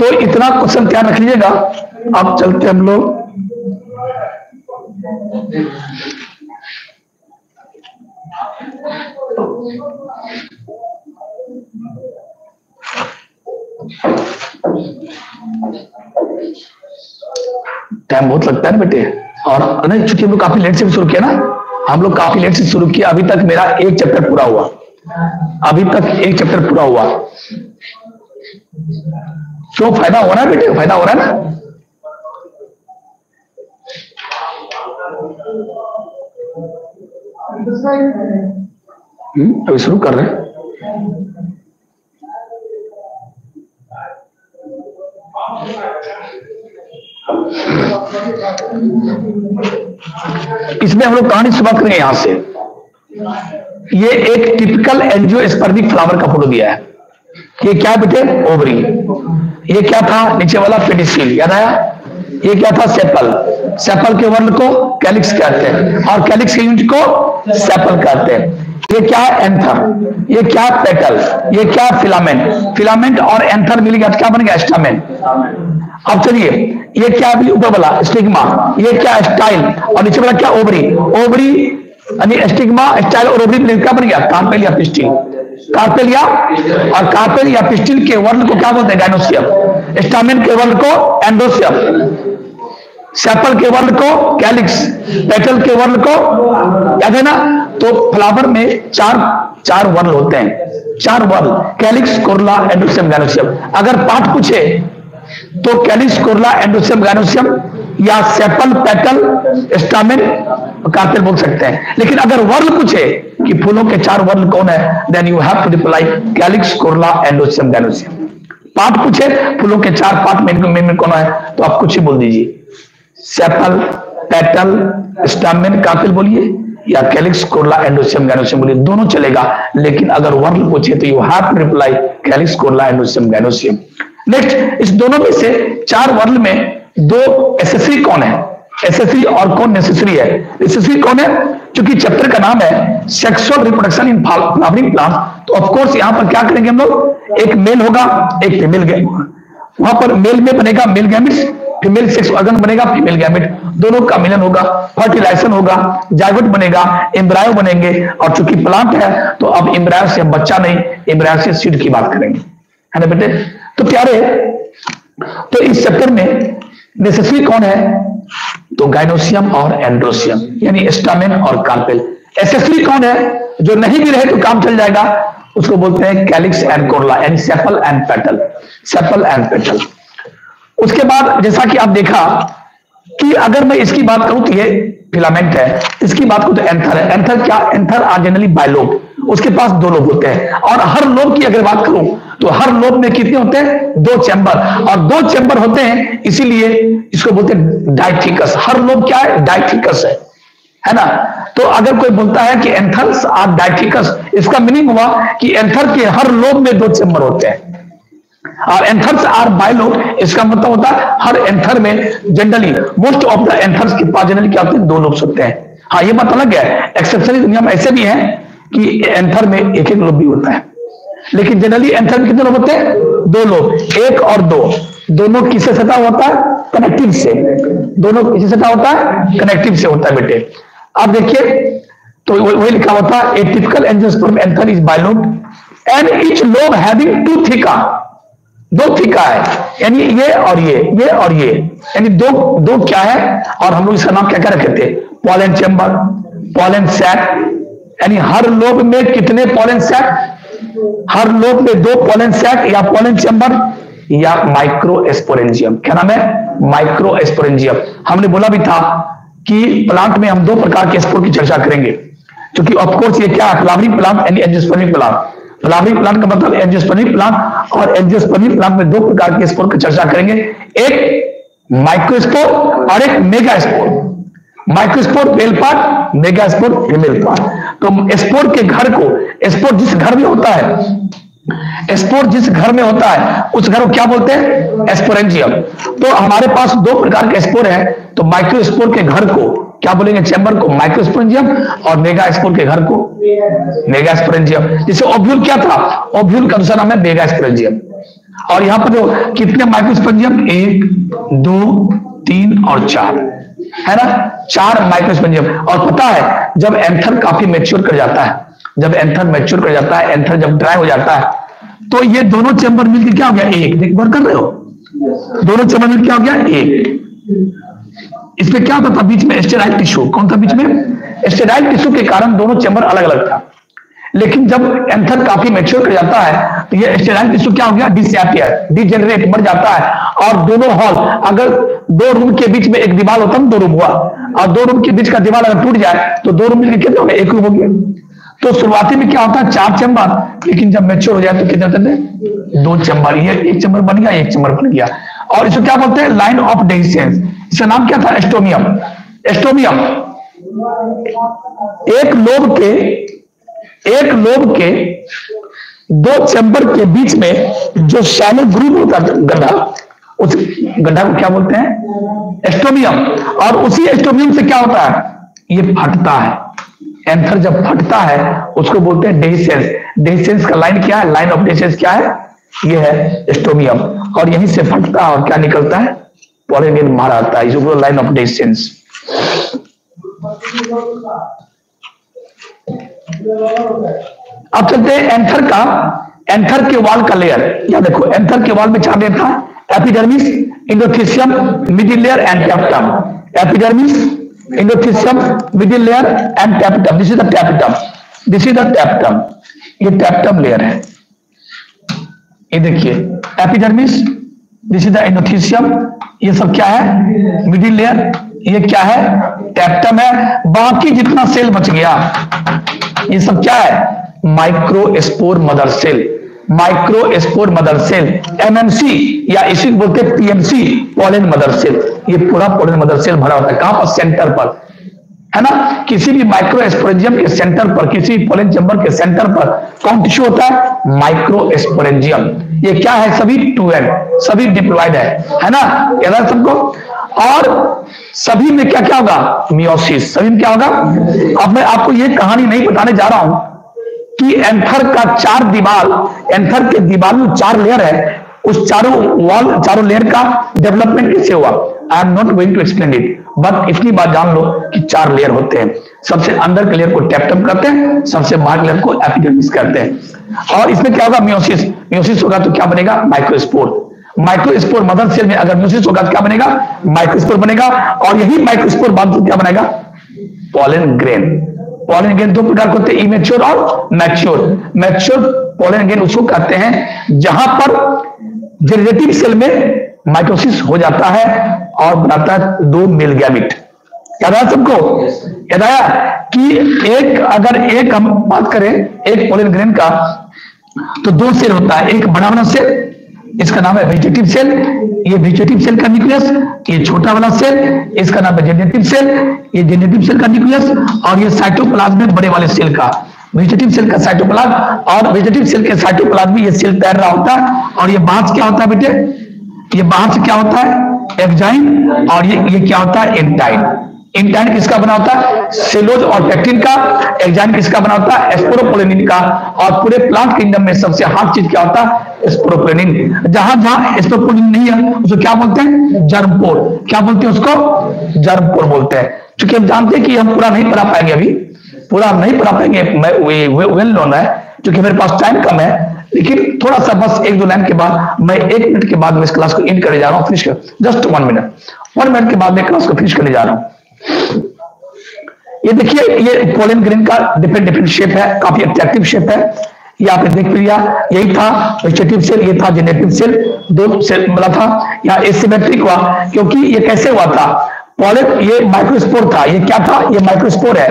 तो इतना क्वेश्चन ध्यान रख लीजिएगा। अब चलते हम लोग। टाइम बहुत लगता है बेटे। और नहीं चूँकि हम लोग काफ़ी लेट से शुरू किया ना, हम लोग काफ़ी लेट से शुरू किया। अभी तक मेरा एक चैप्टर पूरा हुआ। अभी तक एक चैप्टर पूरा हुआ। क्यों? फ़ायदा हो रहा है बेटे? फ़ायदा हो रहा है ना? अभी शुरू कर रहे हैं। इसमें हम लोग कहानी शुरुआत करेंगे यहाँ से। ये एक टिपिकल एंजियोस्पर्मिक फ्लावर का फ़ोटो दिया है। ये क्या बेटे? ओवरी ये क्या था? नीचे वाला पेडिसिल याद आया? ये क्या था? सेपल सेपल के वर्ण को कैलिक्स कहते हैं और कैलिक्स के यूनिट को सेपल कहते हैं। ये क्या एंथर ये क्या पेटल ये क्या फिलामेंट फिलामेंट और एंथर मिल गया तो क्या बन गया? स्टामेंट अब चलिए, ये क्या ऊपर वाला स्टिग्मा ये क्या स्टाइल और नीचे वाला क्या? ओवरी ओवरी यानी स्टिग्मा स्टाइल और मिलकर क्या बन गया? कार्पेल या पिस्टिल कार्पेल या और कार्पेल या पिस्टिल के वर्ण को क्या बोलते हैं? गाइनोसियम स्टामेन के वर्ण को एंडोसियम सेपल के वर्ण को कैलिक्स पेटल के वर्ण को याद है ना? तो फ्लावर में चार चार वर्ण होते हैं। चार वर्ण कैलिक्स कोरला एंडोसियम गाइनोसियम अगर पाठ पूछे तो कैलिक्स कोरला एंडोसियम गाइनोसियम या सेपल पेटल स्टामिन कार्पेल बोल सकते हैं। लेकिन अगर वर्ण पूछे कि फूलों के चार वर्ण कौन है then you have to reply calyx corolla androecium gynoecium पाठ पूछे फूलों के चार पार्ट में, में, में कौन है तो आप कुछ ही बोल दीजिए। सेपल पेटल स्टामिन काफिल बोलिए। या कैलिक्स कोरला एंडोसियम गैनोसियम बोलिए, दोनों चलेगा। लेकिन अगर वर्ण पूछे तो you have reply calyx corolla androecium gynoecium next इस दोनों में से चार वर्ण में दो एसेसरी कौन है? एसेसरी और कौन नेसेसरी है? एसेसरी कौन है? क्योंकि चैप्टर का नाम है sexual reproduction in flowering plant तो ऑफ़ कोर्स यहाँ पर क्या करेंगे हम लोग? एक मेल होगा, एक फीमेल वहाँ पर मेल में बनेगा male gametes female sex organ बनेगा फीमेल गैमेट दोनों का मिलन होगा फर्टिलाइजेशन होगा जाइगोट बनेगा एम्ब्रायो बनेंगे और चूँकि प्लांट है तो अब एम्ब्रायो से बच्चा नहीं एम्ब्रायो से सीड की बात करेंगे. है ना बेटे? तो प्यारे तो इस चैप्टर में नेसेसरी कौन है? तो गाइनोसियम और एंड्रोसियम यानी स्टामिन और कार्पेल एसेसरी कौन है? जो नहीं भी रहे तो काम चल जाएगा उसको बोलते हैं कैलिक्स एंड कोरला, यानी sepal and petal sepal and petal. उसके बाद जैसा कि आप देखा कि अगर मैं इसकी बात करूँ तो ये फिलामेंट है, इसकी बात करूँ तो एंथर है। एंथर क्या? एंथर आर जनरली बायलोब उसके पास दो लोब होते हैं। और हर लोब की अगर बात करूँ तो हर लोब में कितने होते हैं? दो चैम्बर। और दो चैम्बर होते हैं, इसीलिए इसको बोलते हैं डाइथिकस हर लोब क्या है? डाइथिकस है। है ना? तो अगर कोई बोलता है कि एंथर्स आर डाइथिकस इसका मीनिंग हुआ कि एंथर के हर लोब में दो चैम्बर होते हैं। और एंथर्स आर बायलो इसका मतलब होता है हर एंथर में generally most of the anthers के पास जनरली क्या होते हैं? दो लोग होते हैं। हाँ ये बात अलग है। एक्सेप्शनली दुनिया में ऐसे भी है कि एंथर में एक एक लोग भी होता है। लेकिन जनरली एंथर में कितने लोग होते हैं? दो लोग एक और दो। दोनों किससे सटा होता है? कनेक्टिव से। दोनों किससे सटा होता है? कनेक्टिव से होता है बेटे। अब देखिए तो वही लिखा होता a typical angiosperm anther is bilobed and each lobe having two theca दो थिका है, यानी ये और ये ये और ये। यानी दो दो क्या है, और हम लोग इसका नाम क्या क्या रखे थे? पॉलन चैम्बर पॉलन सैक यानी हर लोब में कितने पॉलन सैक हर लोब में दो पॉलन सैक या पॉलन चैम्बर या माइक्रो एस्पोरेंजियम क्या नाम है? माइक्रो एस्पोरेंजियम हमने बोला भी था कि प्लांट में हम दो प्रकार के स्पोर की चर्चा करेंगे, क्योंकि ऑफकोर्स ये क्या है? Flowering plant and angiospermic plant flowering plant का मतलब एंजियोस्पर्मिक प्लांट और एंजियोस्पर्मिक प्लांट में दो प्रकार के स्पोर की चर्चा करेंगे। एक माइक्रोस्पोर और एक megaspore microspore male part megaspore female part तो स्पोर के घर को स्पोर जिस घर में होता है स्पोर जिस घर में होता है, उस घर को क्या बोलते हैं? एस्पोरेंजियम तो हमारे पास दो प्रकार के स्पोर है तो माइक्रोस्पोर के घर को क्या बोलेंगे? चैम्बर को माइक्रोस्पोरेंजियम और मेगा स्पोर के घर को मेगा स्पोरेंजियम जैसे ओव्यूल क्या था? ओव्यूल का दूसरा नाम है मेगा स्पोरेंजियम और यहाँ पर जो कितने माइक्रोस्पोरेंजियम एक, दो, तीन और चार. है ना? चार माइक्रोस्पोरेंजियम और पता है, जब एंथर काफ़ी मेच्योर कर जाता है जब एंथर मेच्योर कर जाता है एंथर जब ड्राई हो जाता है तो ये दोनों चैम्बर मिलकर क्या हो गया? एक। देख कर रहे हो? दोनों चैम्बर मिलकर क्या हो गया? एक। इसमें क्या होता था बीच में स्टेराइल टिश्यू कौन था बीच में? स्टेराइल टिश्यू के कारण दोनों चैम्बर अलग अलग था। लेकिन जब एंथर काफ़ी मेच्योर कर जाता है तो ये स्टेराइल टिश्यू क्या हो गया? डिसएपियर डिजेनरेट मर जाता है। और दोनों हॉल अगर दो रूम के बीच में एक दीवार होता है दो रूम हुआ, और दो रूम के बीच का दीवार अगर टूट जाए तो दो रूम मिलकर कितने हो गए? एक रूम हो गया। तो शुरुआती में क्या होता है? चार चैम्बर। लेकिन जब मेच्योर हो जाए तो कितने होते थे दो चैम्बर। ये एक चैम्बर बन गया, एक चैम्बर बन गया। और इसको क्या बोलते हैं? लाइन ऑफ़ डेसियंस इसका नाम क्या था? एस्टोमियम एस्टोमियम एक लोब के, एक लोब के दो चैम्बर के बीच में जो शैलो ग्रुप होता गड्ढा, उस गड्ढा को क्या बोलते हैं? एस्टोमियम और उसी एस्टोमियम से क्या होता है? ये फटता है। एंथर जब फटता है, उसको बोलते हैं डेहिसेंस डेहिसेंस का लाइन क्या है? लाइन ऑफ़ डेहिसेंस क्या है? ये है एस्टोमियम और यहीं से फटता और क्या निकलता है? पॉलिनियन मारा आता है इसको लाइन ऑफ़ डेहिसेंस अब चलते हैं एंथर का एंथर के वाल का लेयर या देखो एंथर के वाल में चार लेयर था epidermis endothecium middle layer and tapetum epidermis endothecium middle layer and tapetum this is the tapetum this is the tapetum ये टैप्टम लेयर है। ये देखिए epidermis this is the endothecium ये सब क्या है? मिडिल लेयर ये क्या है? टैप्टम है। बाकी जितना सेल बच गया, ये सब क्या है? Microspore mother cell microspore mother cell MMC या इसी को बोलते पीएमसी पोलिन मदर सेल ये पूरा पोलिन मदर सेल भरा होता है, कहाँ पर? सेंटर पर. है ना? किसी भी माइक्रो स्पोरेंजियम के सेंटर पर, किसी भी पोलिन चैम्बर के सेंटर पर, कौन टिश्यू होता है? माइक्रो स्पोरेंजियम ये क्या है? सभी टू एन सभी डिप्लॉयड है. है ना? याद है सबको? और सभी में क्या क्या होगा? मियोसिस सभी में क्या होगा? अब मैं आपको ये कहानी नहीं बताने जा रहा हूँ कि एंथर का चार दीवार, एंथर के दीवार में चार लेयर है, उस चारों वॉल चारों लेयर का डेवलपमेंट कैसे हुआ। I am not going to explain it but इतनी बात जान लो कि चार लेयर होते हैं। सबसे अंदर के लेयर को टेप्टम करते हैं, सबसे बाहर लेयर को एपिडर्मिस कहते हैं। और इसमें क्या होगा? मियोसिस मियोसिस होगा तो क्या बनेगा? माइक्रोस्पोर माइक्रोस्पोर मदर सेल में अगर म्यूसिस होगा तो क्या बनेगा? माइक्रोस्पोर बनेगा। और यही माइक्रोस्पोर बाद क्या बनेगा? पॉलन ग्रेन पॉलन ग्रेन दो प्रकार होते हैं इमेच्योर और मैच्योर मैच्योर पॉलन ग्रेन उसको कहते हैं जहाँ पर जेनेटिव सेल में माइक्रोसिस हो जाता है और बनाता है दो मिल गैमिट याद आया सबको? याद आया कि एक अगर एक हम बात करें एक पोलिन ग्रेन का तो दो सेल होता है एक बड़ा वाला सेल इसका नाम है वेजिटेटिव सेल ये वेजिटेटिव सेल का न्यूक्लियस ये छोटा वाला सेल इसका नाम है जेनेटिव सेल ये जेनेटिव सेल का न्यूक्लियस और ये साइटोप्लाज्म में बड़े वाले सेल का। वेजिटेटिव सेल का साइटोप्लाज्म और वेजिटेटिव सेल के साइटोप्लाज्म में ये सेल तैर रहा होता है और ये बाँस क्या होता है बेटे? ये बाँस क्या होता है? एग्जाइन और ये ये क्या होता है? एंटाइन इंटाइन किसका बना होता है? सेलोज और पेक्टिन का। एग्जाइन किसका बना होता है? एस्पोरोपोलेनिन का। और पूरे प्लांट किंगडम में सबसे हार्ड चीज़ क्या होता है? एस्पोरोपोलेनिन। जहाँ जहाँ एस्पोरोपोलेनिन नहीं है उसको क्या बोलते हैं? जर्मपोर क्या बोलते हैं उसको? जर्मपोर बोलते हैं। क्योंकि हम जानते हैं कि हम पूरा नहीं पढ़ा पाएँगे अभी। पूरा नहीं पढ़ा पाएँगे। मैं वे, वेल नोन है क्योंकि मेरे पास टाइम कम है। लेकिन थोड़ा सा बस एक दो लाइन के बाद मैं एक मिनट के बाद मैं इस क्लास को इन करने जा रहा हूँ फिनिश कर just one minute one minute के बाद मैं क्लास को फिनिश करने जा रहा हूँ। ये देखिए, ये पोलिन ग्रीन का डिफरेंट डिफरेंट शेप है, काफ़ी अट्रैक्टिव शेप है। ये आपने देख लिया यही था वेजिटेटिव सेल ये था जेनेटिव सेल दो सेल मिला था यहाँ एसिमेट्रिक हुआ, क्योंकि ये कैसे हुआ था? पॉलिप ये माइक्रोस्पोर था, ये क्या था? ये माइक्रोस्पोर है,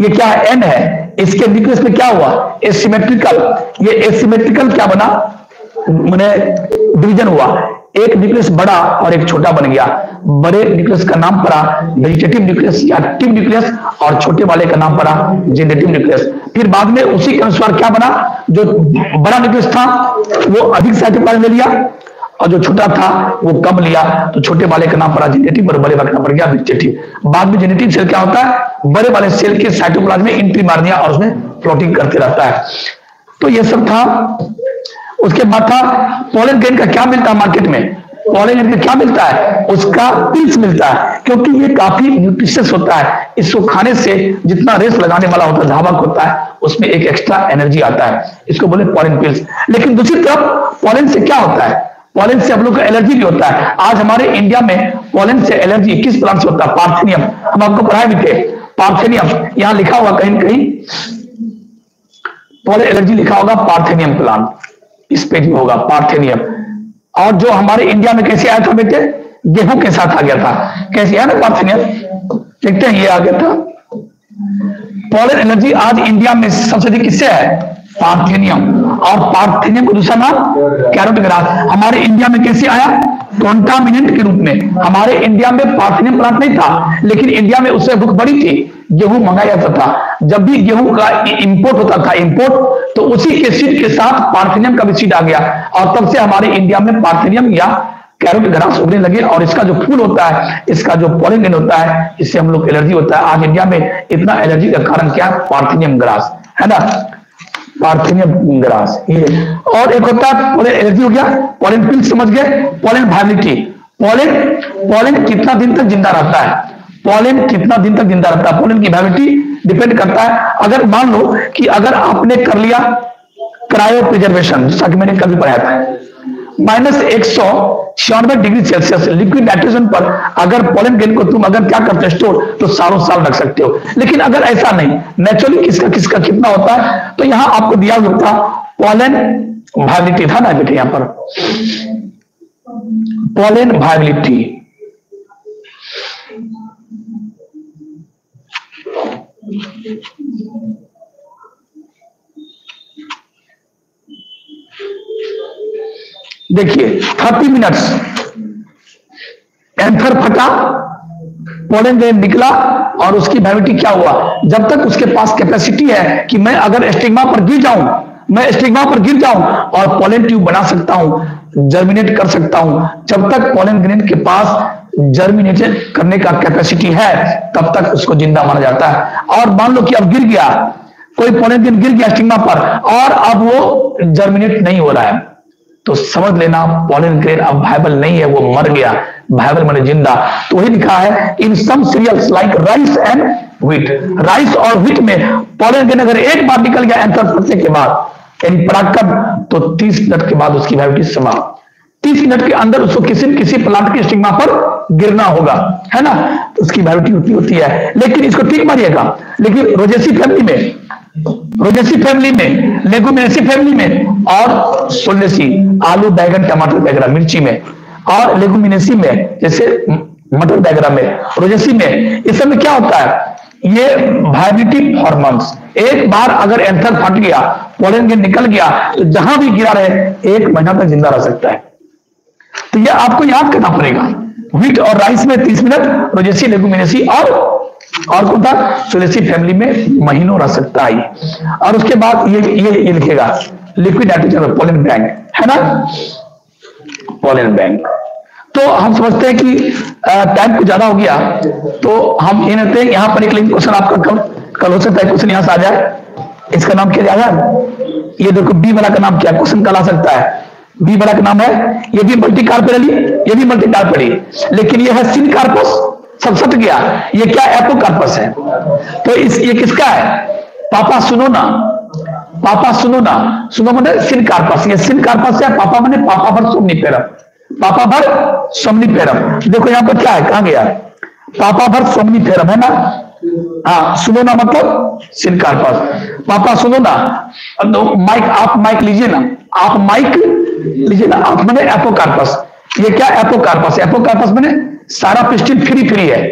ये क्या है एन है? इसके न्यूक्लियस में क्या हुआ? एसिमेट्रिकल ये एसिमेट्रिकल क्या बना? मैंने डिवीज़न हुआ। एक न्यूक्लियस बड़ा और एक छोटा बन गया। बड़े न्यूक्लियस का नाम पड़ा वेजिटेटिव न्यूक्लियस या टिव न्यूक्लियस और छोटे वाले का नाम पड़ा जेनेटिव न्यूक्लियस फिर बाद में उसी के अनुसार क्या बना? जो बड़ा न्यूक्लियस था, वो अधिक साइटोप्लाज्म ले लिया और जो छोटा था, वो कम लिया। तो छोटे वाले का नाम पड़ा जेनेटिव और बड़े वाले का नाम पड़ गया वेजिटेटिव बाद में जेनेटिव सेल क्या होता है? बड़े वाले सेल के साइटोप्लाज्म में एंट्री मार दिया और उसमें प्लॉटिंग करते रहता है। तो ये सब था। उसके बाद था पॉलन ग्रेन का क्या मिलता है मार्केट में? पॉलन ग्रेन का क्या मिलता है? उसका पिल्स मिलता है, क्योंकि ये काफ़ी न्यूट्रिशियस होता है। इसको खाने से जितना रेस लगाने वाला होता है धावक होता है, उसमें एक एक्स्ट्रा एनर्जी आता है। इसको बोले पॉलन पिल्स लेकिन दूसरी तरफ़ पॉलन से क्या होता है? पॉलन से हम लोग को एलर्जी भी होता है। आज हमारे इंडिया में पॉलन से एलर्जी किस प्लांट से होता है? पार्थेनियम हम आपको पढ़ाए भी थे। पार्थेनियम यहाँ लिखा हुआ कहीं कहीं पॉलन एलर्जी लिखा होगा पार्थेनियम प्लांट इस पेज में होगा पार्थेनियम और जो हमारे इंडिया में कैसे आया था बेटे? गेहूँ के साथ आ गया था। कैसे आया ना पार्थेनियम देखते हैं ये आ गया था। पॉलन एनर्जी आज इंडिया में सबसे अधिक किससे है? पार्थेनियम और पार्थेनियम का दूसरा नाम कैरोट ग्रास हमारे इंडिया में कैसे आया? कॉन्टामिनेंट के रूप में। हमारे इंडिया में पार्थेनियम प्लांट नहीं था, लेकिन इंडिया में उससे भूख बड़ी थी। गेहूँ मंगाया जाता था। जब भी गेहूँ का इंपोर्ट होता था इंपोर्ट तो उसी के सीड के साथ पार्थेनियम का भी सीड आ गया। और तब से हमारे इंडिया में पार्थेनियम या कैरोट ग्रास उगने लगे और इसका जो फूल होता है, इसका जो पॉलिन होता है, इससे हम लोग एलर्जी होता है। आज इंडिया में इतना एलर्जी का कारण क्या? पार्थेनियम ग्रास है ना? पार्थेनियम ग्रास ये। और एक होता है एलर्जी हो गया। पॉलिन पिल समझ गए? पॉलिन वायबिलिटी पॉलिन पॉलिन कितना दिन तक ज़िंदा रहता है? पॉलिन कितना दिन तक ज़िंदा रहता है? पॉलिन की वायबिलिटी डिपेंड करता है। अगर मान लो कि अगर आपने कर लिया क्रायो प्रिजर्वेशन जैसा कि मैंने कभी पढ़ाया था माइनस एक सौ छियानवे डिग्री सेल्सियस लिक्विड नाइट्रोजन पर अगर पॉलन ग्रेन को तुम अगर क्या करते हो स्टोर तो सालों साल रख सकते हो। लेकिन अगर ऐसा नहीं नेचुरली किसका किसका कितना होता है तो यहाँ आपको दिया होता पॉलन वायबिलिटी था ना बेटे यहाँ पर? पॉलन वायबिलिटी देखिए थर्टी मिनट्स एंथर फटा पोलन ग्रेन निकला और उसकी वैलिटी क्या हुआ? जब तक उसके पास कैपेसिटी है कि मैं अगर स्टिग्मा पर गिर जाऊँ, मैं स्टिग्मा पर गिर जाऊँ और पोलन ट्यूब बना सकता हूँ जर्मिनेट कर सकता हूँ, जब तक पोलन ग्रेन के पास जर्मिनेट करने का कैपेसिटी है, तब तक उसको ज़िंदा माना जाता है। और मान लो कि अब गिर गया, कोई पोलन ग्रेन गिर गया स्टिग्मा पर, और अब वो जर्मिनेट नहीं हो रहा है तो समझ लेना पॉलिन ग्रेन अब वायबल नहीं है, वो मर गया वायबल मैंने ज़िंदा। तो वही लिखा है in some cereals like rice and wheat rice और व्हीट में पॉलिन ग्रेन अगर एक बार निकल गया फटने के बाद यानी पराक्रम तो 30 मिनट के बाद उसकी वैलिडिटी समाप्त। 30 मिनट के अंदर उसको किसी न किसी प्लांट के स्टिग्मा पर गिरना होगा, है ना? तो उसकी वैलिडिटी उतनी होती है। लेकिन इसको ठीक मारिएगा लेकिन रोजेसी फैमिली में रोजेसी फैमिली में लेगुमिनेसी फैमिली में और सोलेसी आलू, बैगन, टमाटर वगैरह मिर्ची में और लेगुमिनेसी में, जैसे मटर वगैरह में रोजेसी में, इस समय क्या होता है? ये वायबिलिटी हॉर्मोन्स एक बार अगर एंथर फट गया पोलन निकल गया तो जहाँ भी गिरा रहे, एक महीना तक ज़िंदा रह सकता है। तो ये आपको याद करना पड़ेगा। व्हीट और राइस में 30 मिनट रोजेसी लेगुमिनेसी और और कौन था सुलेसी फैमिली में महीनों रह सकता है। और उसके बाद ये ये ये लिखेगा लिक्विड नाइट्रोजन पोलिन बैंक है ना? पोलिन बैंक तो हम समझते हैं कि टाइम कुछ ज़्यादा हो गया। तो हम ये रहते हैं, यहाँ पर एक क्वेश्चन आपका कल कल हो सकता है क्वेश्चन यहाँ से आ जाए। इसका नाम क्या जाएगा ये देखो बी वाला का नाम क्या? क्वेश्चन कल आ सकता है। बी वाला का नाम है, ये भी मल्टी कार्पेली ये भी मल्टी कार्पेली लेकिन ये है सिन कार्पस सब सट गया। ये क्या एपोकार्पस है। तो इस, ये किसका है? पापा सुनो ना। पापा सुनो ना। सुनो मैंने सिन कार्पस ये सिन कार्पस है, पापा मैंने पापा भर सोमनीपेरम पापा भर सोमनीपेरम देखो यहाँ पर क्या है, कहा गया? पापा भर सोमनीपेरम है ना? हाँ सुनो ना मतलब सिन कार्पस पापा, सुनो ना। माइक आप माइक लीजिए ना। आप माइक लीजिए ना। आप मैंने एपोकार्पस ये क्या एपोकार्पस एपोकार्पस मैंने सारा पिस्टिन फ्री फ्री है।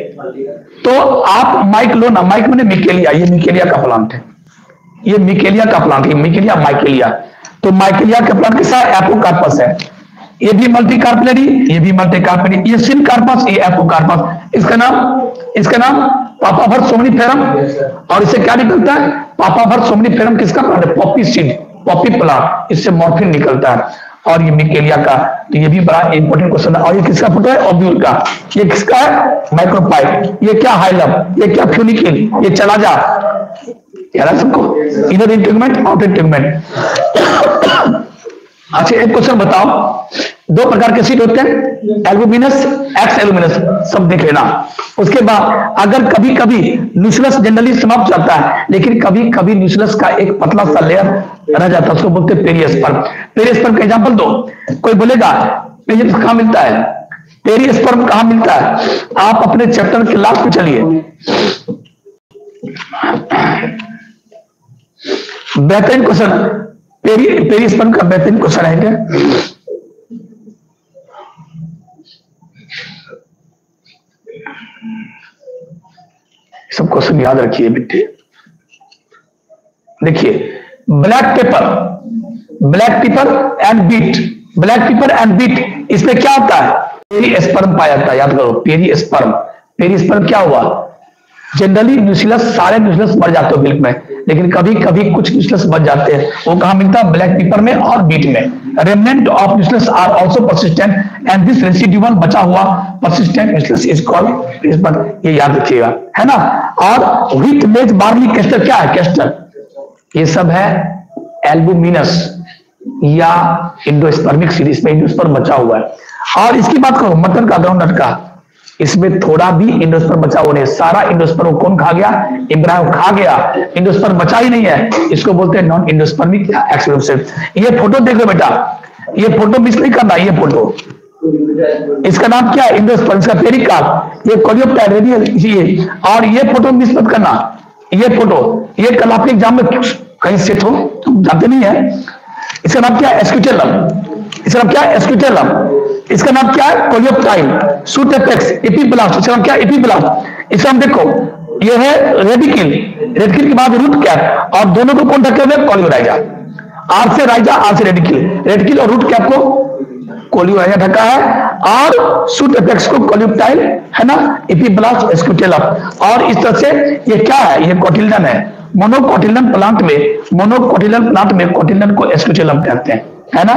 तो आप माइक लो ना। माइक मैंने मिकेलिया ये मिकेलिया का प्लांट है। ये मिकेलिया का प्लांट है। मिकेलिया माइकेलिया तो माइकेलिया के प्लांट के साथ एपोकार्पस है। ये भी मल्टी कार्पलरी ये भी मल्टी कार्पलरी ये सिन कार्पस ये एपोकार्पस इसका नाम इसका नाम पापा भर सोमनी फेरम। और इससे क्या निकलता है? पापा भर सोमनी फेरम किसका? प्लांट है पॉपी सीड पॉपी प्लांट इससे मॉर्फिन निकलता है। और ये मिकेलिया का तो ये भी बड़ा इंपॉर्टेंट क्वेश्चन है। और ये किसका फ़ोटो है? ओब्यूल का। ये किसका है? माइक्रोपाइप ये क्या हाइलम? ये क्या फ्यूनिकिल ये चला जा। सबको? इनर इंटीग्मेंट आउटर इंटीग्मेंट अच्छा एक क्वेश्चन बताओ। दो प्रकार के सीट होते हैं एल्बुमिनस एक्स एल्बुमिनस सब देख लेना। उसके बाद, अगर कभी कभी न्यूक्लियस जनरली समाप्त जाता है, लेकिन कभी कभी न्यूक्लियस का एक पतला सा लेयर रह जाता है, उसको बोलते हैं पेरियस्पर्म पेरियस्पर्म का एग्जांपल दो। कोई बोलेगा पेरियस कहाँ मिलता है? पेरियस्पर्म कहाँ मिलता है? आप अपने चैप्टर के लास्ट पे चलिए। बेहतरीन क्वेश्चन पेरी पेरिस्पर्म का बेहतरीन क्वेश्चन क्या सब क्वेश्चन याद रखिए बेटे। देखिए black pepper black pepper and beet black pepper and beet इसमें क्या होता है? पेरी स्पर्म पाया जाता है, याद करो पेरी स्पर्म पेरी स्पर्म क्या हुआ? जनरली न्यूसिलस सारे न्यूसिलस मर जाते हो मिल्क में। लेकिन कभी कभी कुछ न्यूसिलस बच जाते हैं। वो कहा मिलता? है ब्लैक पेपर में और बीट में। Remnant of nucellus are also persistent and this residual बचा हुआ परसिस्टेंट न्यूसिलस इज़ कॉल्ड इस पर ये याद रखिएगा। है ना? और व्हीट मेज बार्ली कैस्टर क्या है? कैस्टर ये सब है एल्बुमिनस या इंडोस्पर्मिक सीरीज़ में इंडोस्पर्म बचा हुआ है। और इसकी बात करो मटन का ग्राउंड का। इसमें थोड़ा भी इंडोस्पर्म बचा हुआ नहीं सारा इंडोस्पर्म कौन खा गया? इब्राहिम खा गया। इंडोस्पर्म बचा ही नहीं है। इसको बोलते हैं नॉन इंडोस्पर्मिक एक्सक्लूसिव ये फ़ोटो देखो बेटा। ये फ़ोटो मिस नहीं करना, ये फ़ोटो इसका नाम क्या है? इंडोस्पर्म इसका पेरिकाल ये कोरियोप्टाइड रेडियल और ये फ़ोटो मिस मत करना। ये फ़ोटो ये कल आपके एग्ज़ाम में कहीं सेट हो तुम जानते नहीं है। इसका नाम क्या एस्क्यूटेलम इसका नाम क्या एस्क्यूटेलम इसका नाम क्या है? कोलियोप्टाइल सूटेपेक्स एपीब्लास्ट इसका नाम क्या एपीब्लास्ट इसका नाम देखो, ये है रेडिकिल रेडिकिल के बाद रूट कैप और दोनों को कौन ढके कोलियोराइजा आर से राइजा आर से रेडिकिल रेडिकिल और रूट कैप को कोलियोराइजा ढका है। और सूट एपेक्स को कोलियोप्टाइल है ना? एपीब्लास्ट एस्क्यूटेलम और इस तरह से ये क्या है? ये कोटिल्डन है। मोनोकोटिलन प्लांट में मोनोकोटिलन प्लांट में कोटिलन को एस्क्यूटेलम कहते हैं। है ना?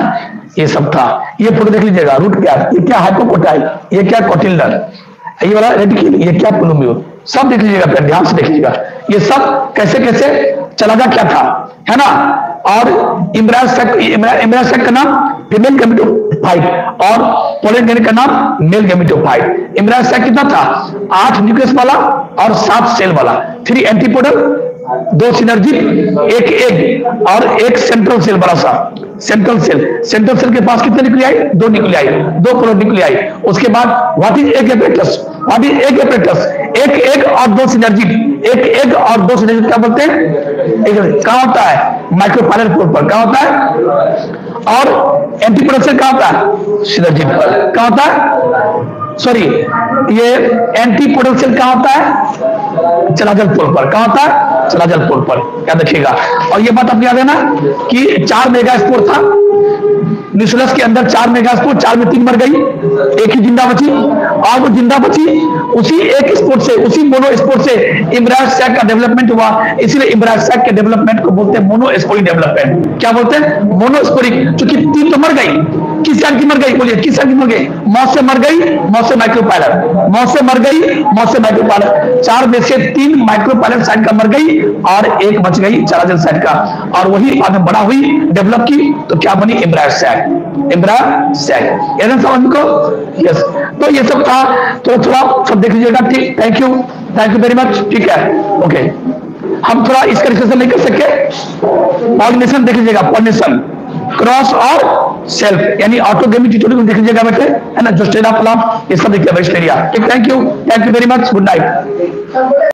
ये सब था। ये फ़ोटो देख लीजिएगा, रूट क्या? ये क्या हाइपोकोटाइल ये क्या कोटिल्डन ये वाला रेडिकिल ये क्या प्लूम्यूल सब देख लीजिएगा फिर ध्यान से देख लीजिएगा। ये सब कैसे कैसे चलागा क्या था? है ना? और इमरान शेख इमरान शेख का नाम फीमेल गेमिटोफाइट और पोलन का नाम मेल गेमिटोफाइट इमरान शेख कितना था? आठ न्यूक्लियस वाला और सात सेल वाला। थ्री एंटीपोडल दो सिनर्जी एक एग और एक सेंट्रल सेल बड़ा सा। सेंट्रल सेल सेंट्रल सेल के पास कितने न्यूक्लियाई दो न्यूक्लियाई दो प्रो न्यूक्लियाई उसके बाद what is egg apparatus what is egg apparatus एक एग और दो सिनर्जी एक एग और दो सिनर्जी क्या बोलते हैं? एक कहाँ होता है? माइक्रोपाइलर पोल पर कहाँ होता है? और एंटीप्रोडक्शन कहाँ होता है? सिनर्जी कहाँ होता है? सॉरी ये एंटी पोटेंशियल कहाँ होता है? चलाजल पुल पर। कहाँ होता है? चलाजल पुल पर। क्या देखिएगा और ये बात आप याद है ना कि चार मेगा स्पोर था। निशुलस के अंदर चार मेगा स्पोर चार में तीन मर गई। एक ही ज़िंदा बची। और वो ज़िंदा बची उसी एक स्पोर्ट से, उसी मोनो स्पोर्ट से इमरान सैक का डेवलपमेंट हुआ। इसलिए इमरान सैक के डेवलपमेंट को बोलते हैं मोनो स्पोरिक डेवलपमेंट क्या बोलते हैं? मोनो स्पोरिक क्योंकि तीन तो मर गई। किस साल की मर गई? बोलिए, किस साल की मर गई? मौत से मर गई, मौत से माइक्रोपाइलर मौत से मर गई, मौत से माइक्रोपाइलर चार में से तीन माइक्रोपाइलर साइड का मर गई और एक बच गई चराजल साइड का। और वही बाद में बड़ा हुई डेवलप की तो क्या बनी? इमरान सैक इमरान सैक याद समझ को? यस तो ये सब था। थोड़ा थोड़ा सब देख लीजिएगा, ठीक? Thank you thank you very much ठीक है? ओके हम थोड़ा इसका डिस्कशन नहीं कर सके पॉलिनेशन देख लीजिएगा पॉलिनेशन क्रॉस और सेल्फ यानी ऑटोगेमी ट्यूटोरियल देख लीजिएगा बेटे है ना? जो स्टेरा प्लाम ये सब देखिए वेस्टेरिया ठीक thank you thank you very much good night